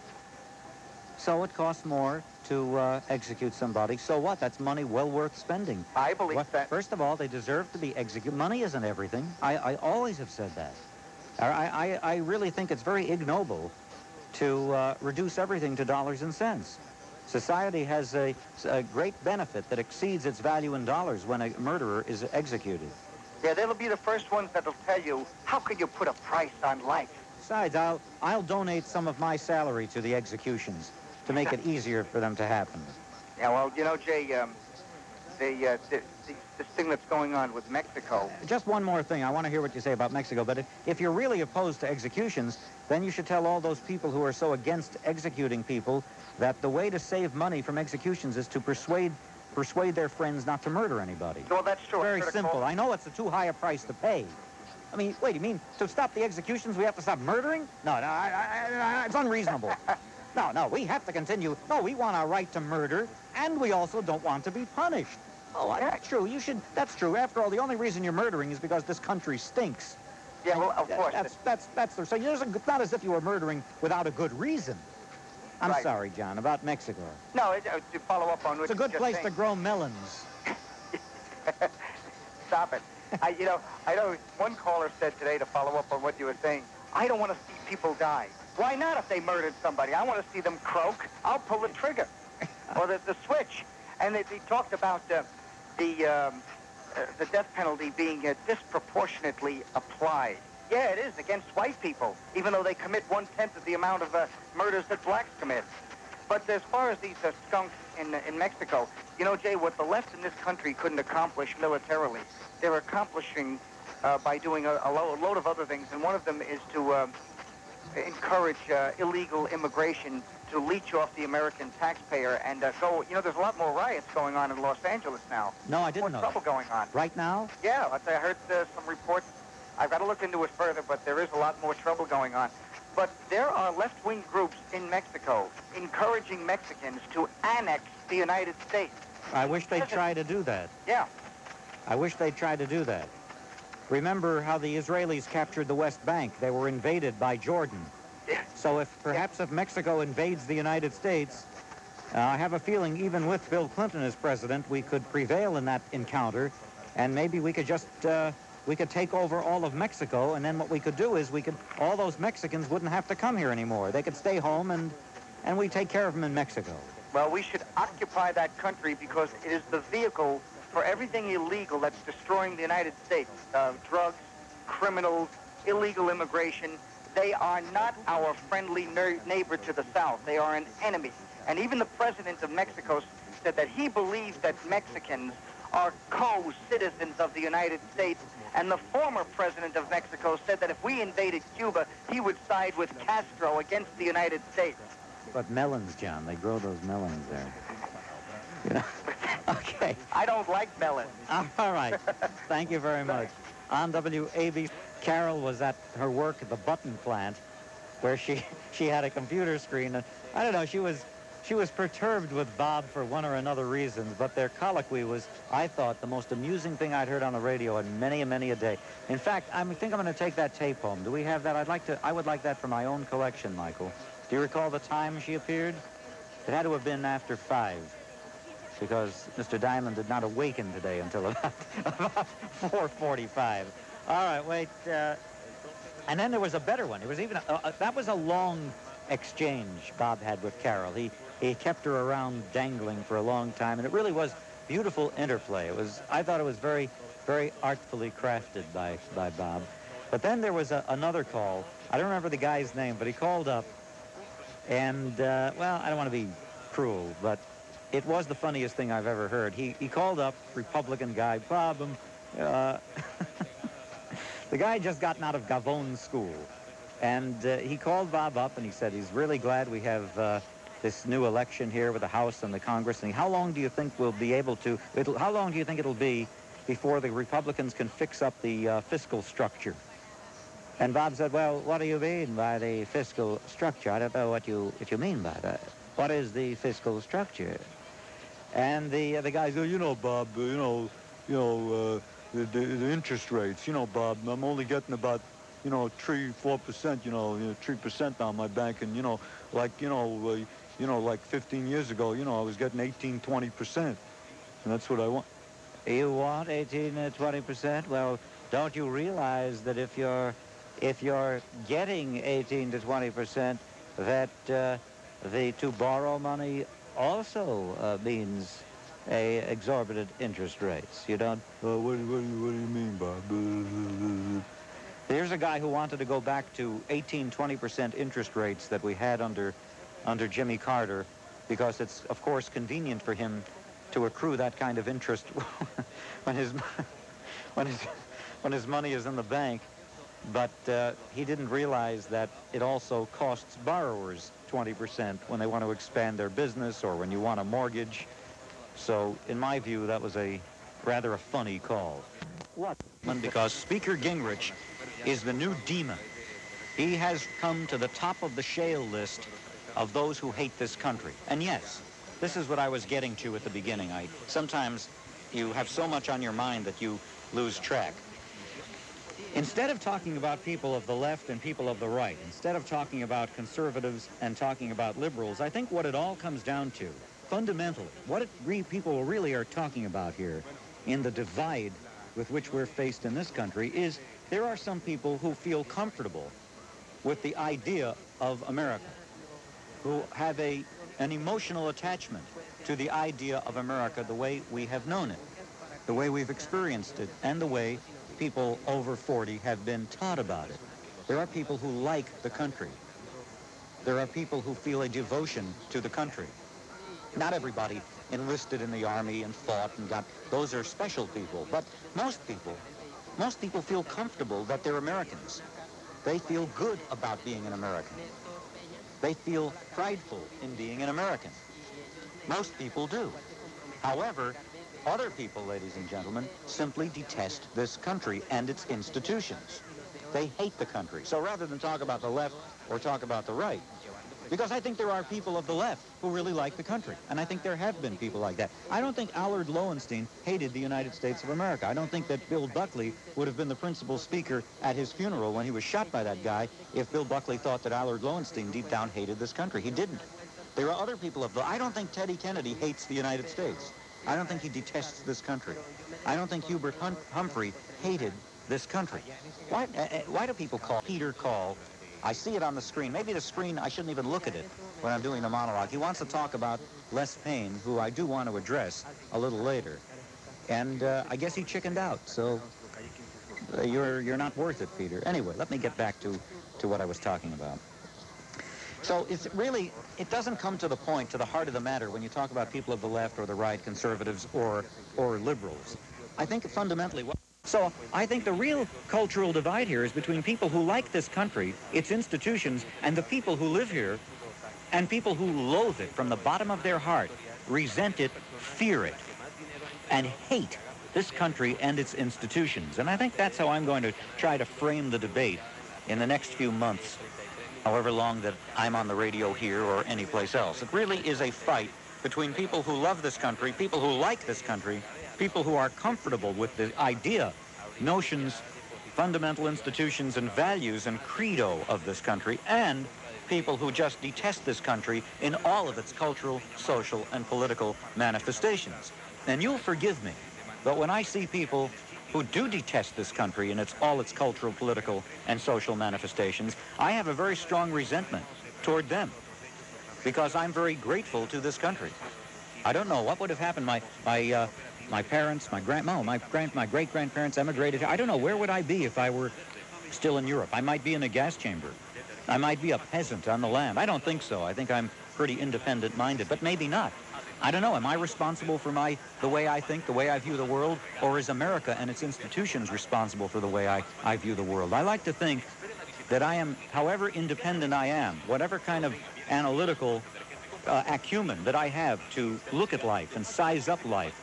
So it costs more to uh, execute somebody. So what? That's money well worth spending. I believe What- that. First of all, they deserve to be executed. Money isn't everything. I, I always have said that. I, I, I really think it's very ignoble to uh, reduce everything to dollars and cents. Society has a, a great benefit that exceeds its value in dollars when a murderer is executed. Yeah, they'll be the first ones that'll tell you, how could you put a price on life? Besides, I'll, I'll donate some of my salary to the executions to make it easier for them to happen. Yeah, well, you know, Jay, um, the, uh, the, the this thing that's going on with Mexico. Just one more thing. I want to hear what you say about Mexico. But if, if you're really opposed to executions, then you should tell all those people who are so against executing people that the way to save money from executions is to persuade persuade their friends not to murder anybody. Well, that's true. Very Critical- simple. I know it's a too high a price to pay. I mean, wait, you mean to stop the executions we have to stop murdering? No, no, I, I, I, it's unreasonable. no, no, we have to continue. No, we want our right to murder, and we also don't want to be punished. Oh, that's true. You should. That's true. After all, the only reason you're murdering is because this country stinks. Yeah, well, of course. That's that's that's the. So there's a, it's not as if you were murdering without a good reason. I'm Right. sorry, John, about Mexico. No, it, uh, to follow up on what It's a good place to grow melons. Stop it. I, you know, I know one caller said today to follow up on what you were saying. I don't want to see people die. Why not if they murdered somebody? I want to see them croak. I'll pull the trigger or the, the switch. And they, they talked about uh, the um, uh, the death penalty being uh, disproportionately applied. Yeah, it is against white people, even though they commit one tenth of the amount of uh, murders that blacks commit. But as far as these uh, skunks in in Mexico, you know, Jay, what the left in this country couldn't accomplish militarily, they're accomplishing uh, by doing a, a lo- a load of other things, and one of them is to uh, encourage uh, illegal immigration to leech off the American taxpayer and uh, go. You know, there's a lot more riots going on in Los Angeles now. No, I didn't More know. trouble that. going on. Right now? Yeah, I I heard uh, some reports. I've got to look into it further, but there is a lot more trouble going on. But there are left-wing groups in Mexico encouraging Mexicans to annex the United States. I wish they'd try to do that. Yeah. I wish they'd try to do that. Remember how the Israelis captured the West Bank? They were invaded by Jordan. So if perhaps if Mexico invades the United States, uh, I have a feeling even with Bill Clinton as president, we could prevail in that encounter, and maybe we could just uh, we could take over all of Mexico, and then what we could do is we could all those Mexicans wouldn't have to come here anymore. They could stay home and and we take care of them in Mexico. Well, we should occupy that country because it is the vehicle for everything illegal that's destroying the United States. Uh, drugs, criminals, illegal immigration. They are not our friendly neighbor to the south. They are an enemy. And even the president of Mexico said that he believes that Mexicans are co-citizens of the United States. And the former president of Mexico said that if we invaded Cuba, he would side with Castro against the United States. But melons, John, they grow those melons there. Know? Okay. I don't like melons. Ah, all right. Thank you very much. On WAB, Carol was at her work at the button plant where she, she had a computer screen. And I don't know, she was, she was perturbed with Bob for one or another reasons, but their colloquy was, I thought, the most amusing thing I'd heard on the radio in many, many a day. In fact, I think I'm going to take that tape home. Do we have that? I'd like to, I would like that for my own collection, Michael. Do you recall the time she appeared? It had to have been after five because Mr. Diamond did not awaken today until about, about 4.45. All right, wait. Uh, and then there was a better one. It was even, uh, uh, that was a long exchange Bob had with Carol. He, he kept her around dangling for a long time, and it really was beautiful interplay. It was, I thought it was very, very artfully crafted by, by Bob. But then there was a, another call. I don't remember the guy's name, but he called up, and, uh, well, I don't want to be cruel, but it was the funniest thing I've ever heard. He, he called up, Republican guy, Bob, um, uh, the guy had just gotten out of Gavone school. And uh, he called Bob up and he said he's really glad we have uh, this new election here with the House and the Congress. And how long do you think we'll be able to, how long do you think it'll be before the Republicans can fix up the uh, fiscal structure? And Bob said, well, what do you mean by the fiscal structure? I don't know what you, what you mean by that. What is the fiscal structure? And the, uh, the guy goes, you know, Bob, uh, you know, you know, uh, the, the, the interest rates, you know, Bob, I'm only getting about, you know, three, four percent, you know, you know, three percent on my bank, and you know, like, you know, you know, like 15 years ago, you know, I was getting 18, 20 percent, and that's what I want. You want 18 uh, 20 percent? Well, don't you realize that if you're if you're getting 18 to 20 percent, that uh, the to borrow money also uh, means a exorbitant interest rates. You don't. Uh, what, what, what do you mean, Bob? There's a guy who wanted to go back to 18, 20 percent interest rates that we had under under Jimmy Carter, because it's of course convenient for him to accrue that kind of interest when his when his when his money is in the bank. But uh, he didn't realize that it also costs borrowers 20% when they want to expand their business or when you want a mortgage. So in my view, that was a rather a funny call. What? Because Speaker Gingrich is the new demon. He has come to the top of the shale list of those who hate this country. And yes, this is what I was getting to at the beginning. I sometimes you have so much on your mind that you lose track. Instead of talking about people of the left and people of the right, instead of talking about conservatives and talking about liberals, I think what it all comes down to, fundamentally, what it re people really are talking about here in the divide with which we're faced in this country is there are some people who feel comfortable with the idea of America, who have a, an emotional attachment to the idea of America the way we have known it, the way we've experienced it, and the way people over 40 have been taught about it. There are people who like the country. There are people who feel a devotion to the country. Not everybody enlisted in the army and fought and got, those are special people. But most people, most people feel comfortable that they're Americans. They feel good about being an American. They feel prideful in being an American. Most people do. However, other people, ladies and gentlemen, simply detest this country and its institutions. They hate the country. So rather than talk about the left or talk about the right, because I think there are people of the left who really like the country. And I think there have been people like that. I don't think Allard Lowenstein hated the United States of America. I don't think that Bill Buckley would have been the principal speaker at his funeral when he was shot by that guy if Bill Buckley thought that Allard Lowenstein deep down hated this country. He didn't. There are other people of the... I don't think Teddy Kennedy hates the United States. I don't think he detests this country. I don't think Hubert hum Humphrey hated this country. Why, uh, uh, why do people call Peter Call? I see it on the screen. Maybe the screen, I shouldn't even look at it when I'm doing the monologue. He wants to talk about Les Payne, who I do want to address a little later. And uh, I guess he chickened out, so uh, you're, you're not worth it, Peter. Anyway, let me get back to, to what I was talking about. So it's really, it doesn't come to the point, to the heart of the matter when you talk about people of the left or the right, conservatives or, or liberals. I think fundamentally. So I think the real cultural divide here is between people who like this country, its institutions, and the people who live here, and people who loathe it from the bottom of their heart, resent it, fear it, and hate this country and its institutions. And I think that's how I'm going to try to frame the debate in the next few months however long that I'm on the radio here or anyplace else. It really is a fight between people who love this country, people who like this country, people who are comfortable with the idea, notions, fundamental institutions and values and credo of this country, and people who just detest this country in all of its cultural, social, and political manifestations. And you'll forgive me, but when I see people who do detest this country and its, all its cultural, political, and social manifestations, I have a very strong resentment toward them because I'm very grateful to this country. I don't know what would have happened. My, my, uh, my parents, my grand, my grand, my great grandparents emigrated. I don't know where would I be if I were still in Europe. I might be in a gas chamber. I might be a peasant on the land. I don't think so. I think I'm pretty independent minded, but maybe not. I don't know. Am I responsible for my the way I think, the way I view the world, or is America and its institutions responsible for the way I, I view the world? I like to think that I am, however independent I am, whatever kind of analytical uh, acumen that I have to look at life and size up life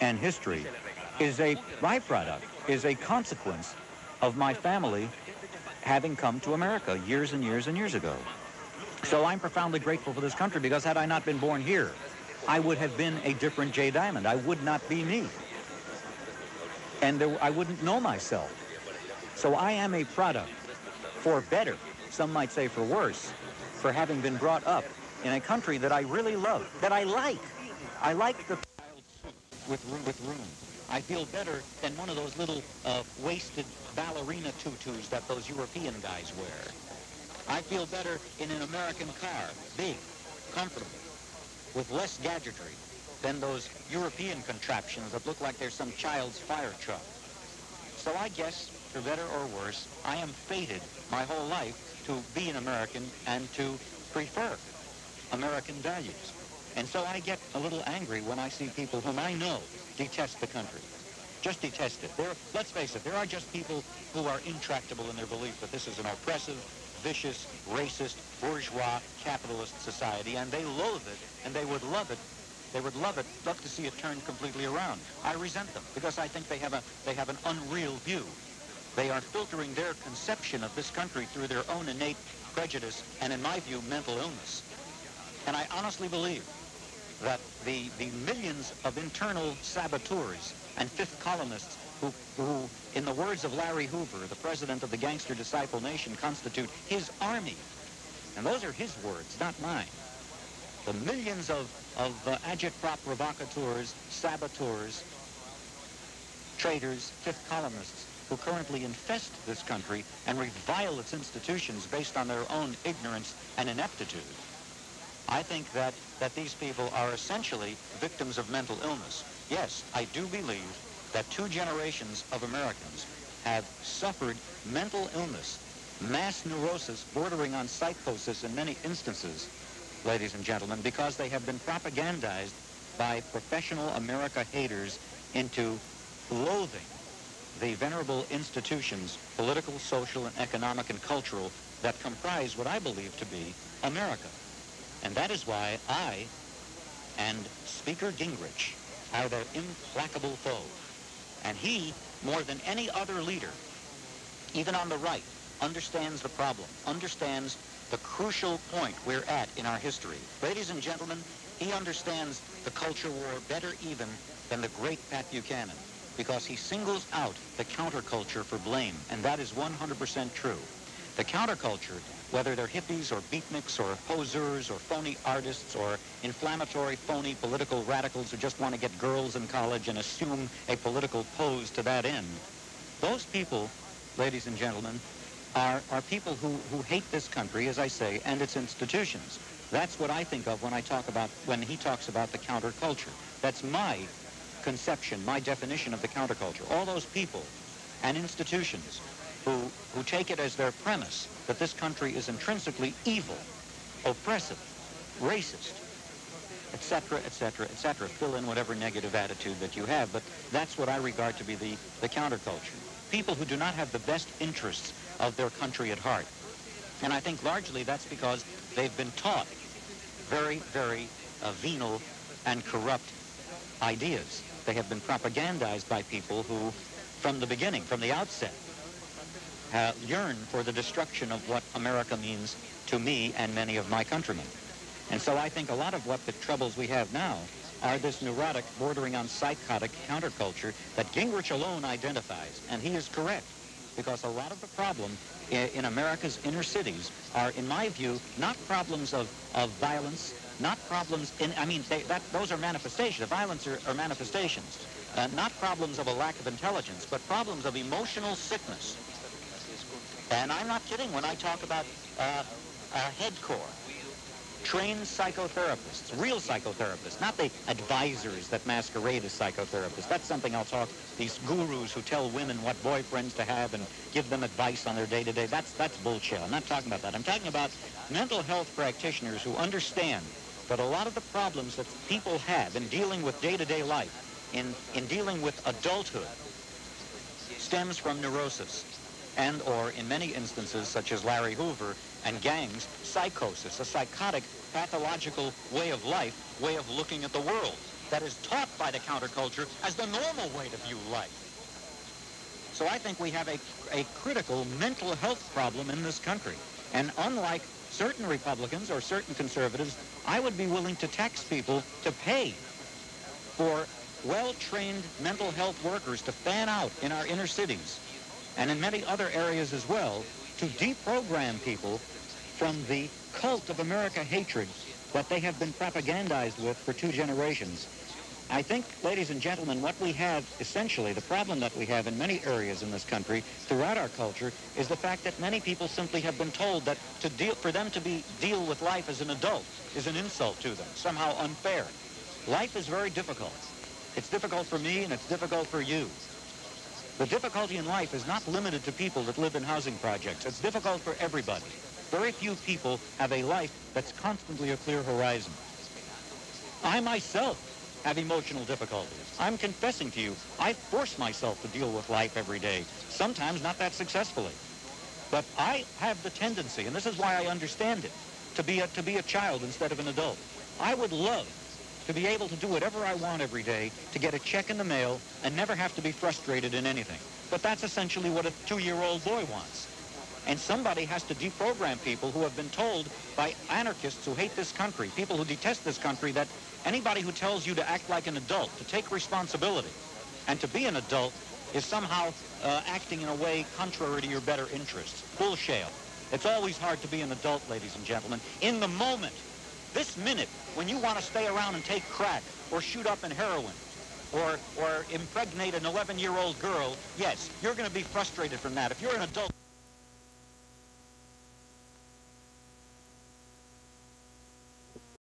and history, is a byproduct, is a consequence of my family having come to America years and years and years ago. So I'm profoundly grateful for this country because had I not been born here, I would have been a different Jay Diamond. I would not be me. And there, I wouldn't know myself. So I am a product, for better, some might say for worse, for having been brought up in a country that I really love, that I like. I like the with room, with room. I feel better than one of those little uh, wasted ballerina tutus that those European guys wear. I feel better in an American car, big, comfortable with less gadgetry than those European contraptions that look like they're some child's fire truck. So I guess, for better or worse, I am fated my whole life to be an American and to prefer American values. And so I get a little angry when I see people whom I know detest the country. Just detest it. There, let's face it, there are just people who are intractable in their belief that this is an oppressive, vicious, racist, bourgeois, capitalist society, and they loathe it, and they would love it. They would love it, love to see it turned completely around. I resent them because I think they have a they have an unreal view. They are filtering their conception of this country through their own innate prejudice and, in my view, mental illness. And I honestly believe that the, the millions of internal saboteurs and fifth columnists who, who, in the words of Larry Hoover, the president of the Gangster Disciple Nation, constitute his army. And those are his words, not mine. The millions of, of uh, agitprop provocateurs, saboteurs, traitors, fifth columnists who currently infest this country and revile its institutions based on their own ignorance and ineptitude. I think that, that these people are essentially victims of mental illness. Yes, I do believe that two generations of Americans have suffered mental illness, mass neurosis bordering on psychosis in many instances, ladies and gentlemen, because they have been propagandized by professional America haters into loathing the venerable institutions, political, social, and economic and cultural, that comprise what I believe to be America. And that is why I and Speaker Gingrich are their implacable foe. And he, more than any other leader, even on the right, understands the problem, understands the crucial point we're at in our history. Ladies and gentlemen, he understands the culture war better even than the great Pat Buchanan because he singles out the counterculture for blame, and that is 100% true. The counterculture, whether they're hippies or beatniks or posers or phony artists or inflammatory, phony political radicals who just want to get girls in college and assume a political pose to that end, those people, ladies and gentlemen, are, are people who, who hate this country, as I say, and its institutions. That's what I think of when I talk about, when he talks about the counterculture. That's my conception, my definition of the counterculture. All those people and institutions who, who take it as their premise that this country is intrinsically evil, oppressive, racist, etc., etc., etc. Fill in whatever negative attitude that you have, but that's what I regard to be the, the counterculture. People who do not have the best interests of their country at heart. And I think largely that's because they've been taught very, very uh, venal and corrupt ideas. They have been propagandized by people who, from the beginning, from the outset, uh, yearn for the destruction of what America means to me and many of my countrymen. And so I think a lot of what the troubles we have now are this neurotic, bordering on psychotic counterculture that Gingrich alone identifies. And he is correct, because a lot of the problem in, America's inner cities are, in my view, not problems of, of violence, not problems in, I mean, they, that, those are manifestations. Violence are, are manifestations. Uh, not problems of a lack of intelligence, but problems of emotional sickness. And I'm not kidding when I talk about uh, uh, headcore, trained psychotherapists, real psychotherapists, not the advisors that masquerade as psychotherapists. That's something I'll talk, these gurus who tell women what boyfriends to have and give them advice on their day-to-day. That's, that's bullshit. I'm not talking about that. I'm talking about mental health practitioners who understand that a lot of the problems that people have in dealing with day-to-day life, in, in dealing with adulthood, stems from neurosis and or in many instances such as Larry Hoover and gangs, psychosis, a psychotic, pathological way of life, way of looking at the world that is taught by the counterculture as the normal way to view life. So I think we have a, a critical mental health problem in this country. And unlike certain Republicans or certain conservatives, I would be willing to tax people to pay for well-trained mental health workers to fan out in our inner cities and in many other areas as well to deprogram people from the cult of America hatred that they have been propagandized with for two generations. I think, ladies and gentlemen, what we have, essentially, the problem that we have in many areas in this country, throughout our culture, is the fact that many people simply have been told that to deal, for them to be, deal with life as an adult is an insult to them, somehow unfair. Life is very difficult. It's difficult for me and it's difficult for you. The difficulty in life is not limited to people that live in housing projects. It's difficult for everybody. Very few people have a life that's constantly a clear horizon. I myself have emotional difficulties. I'm confessing to you, I force myself to deal with life every day, sometimes not that successfully. But I have the tendency, and this is why I understand it, to be a, to be a child instead of an adult. I would love to be able to do whatever I want every day, to get a check in the mail, and never have to be frustrated in anything. But that's essentially what a two-year-old boy wants. And somebody has to deprogram people who have been told by anarchists who hate this country, people who detest this country, that anybody who tells you to act like an adult, to take responsibility, and to be an adult is somehow uh, acting in a way contrary to your better interests. Bullshit. It's always hard to be an adult, ladies and gentlemen. In the moment, this minute, when you want to stay around and take crack or shoot up in heroin or, or impregnate an 11-year-old girl, yes, you're going to be frustrated from that. If you're an adult...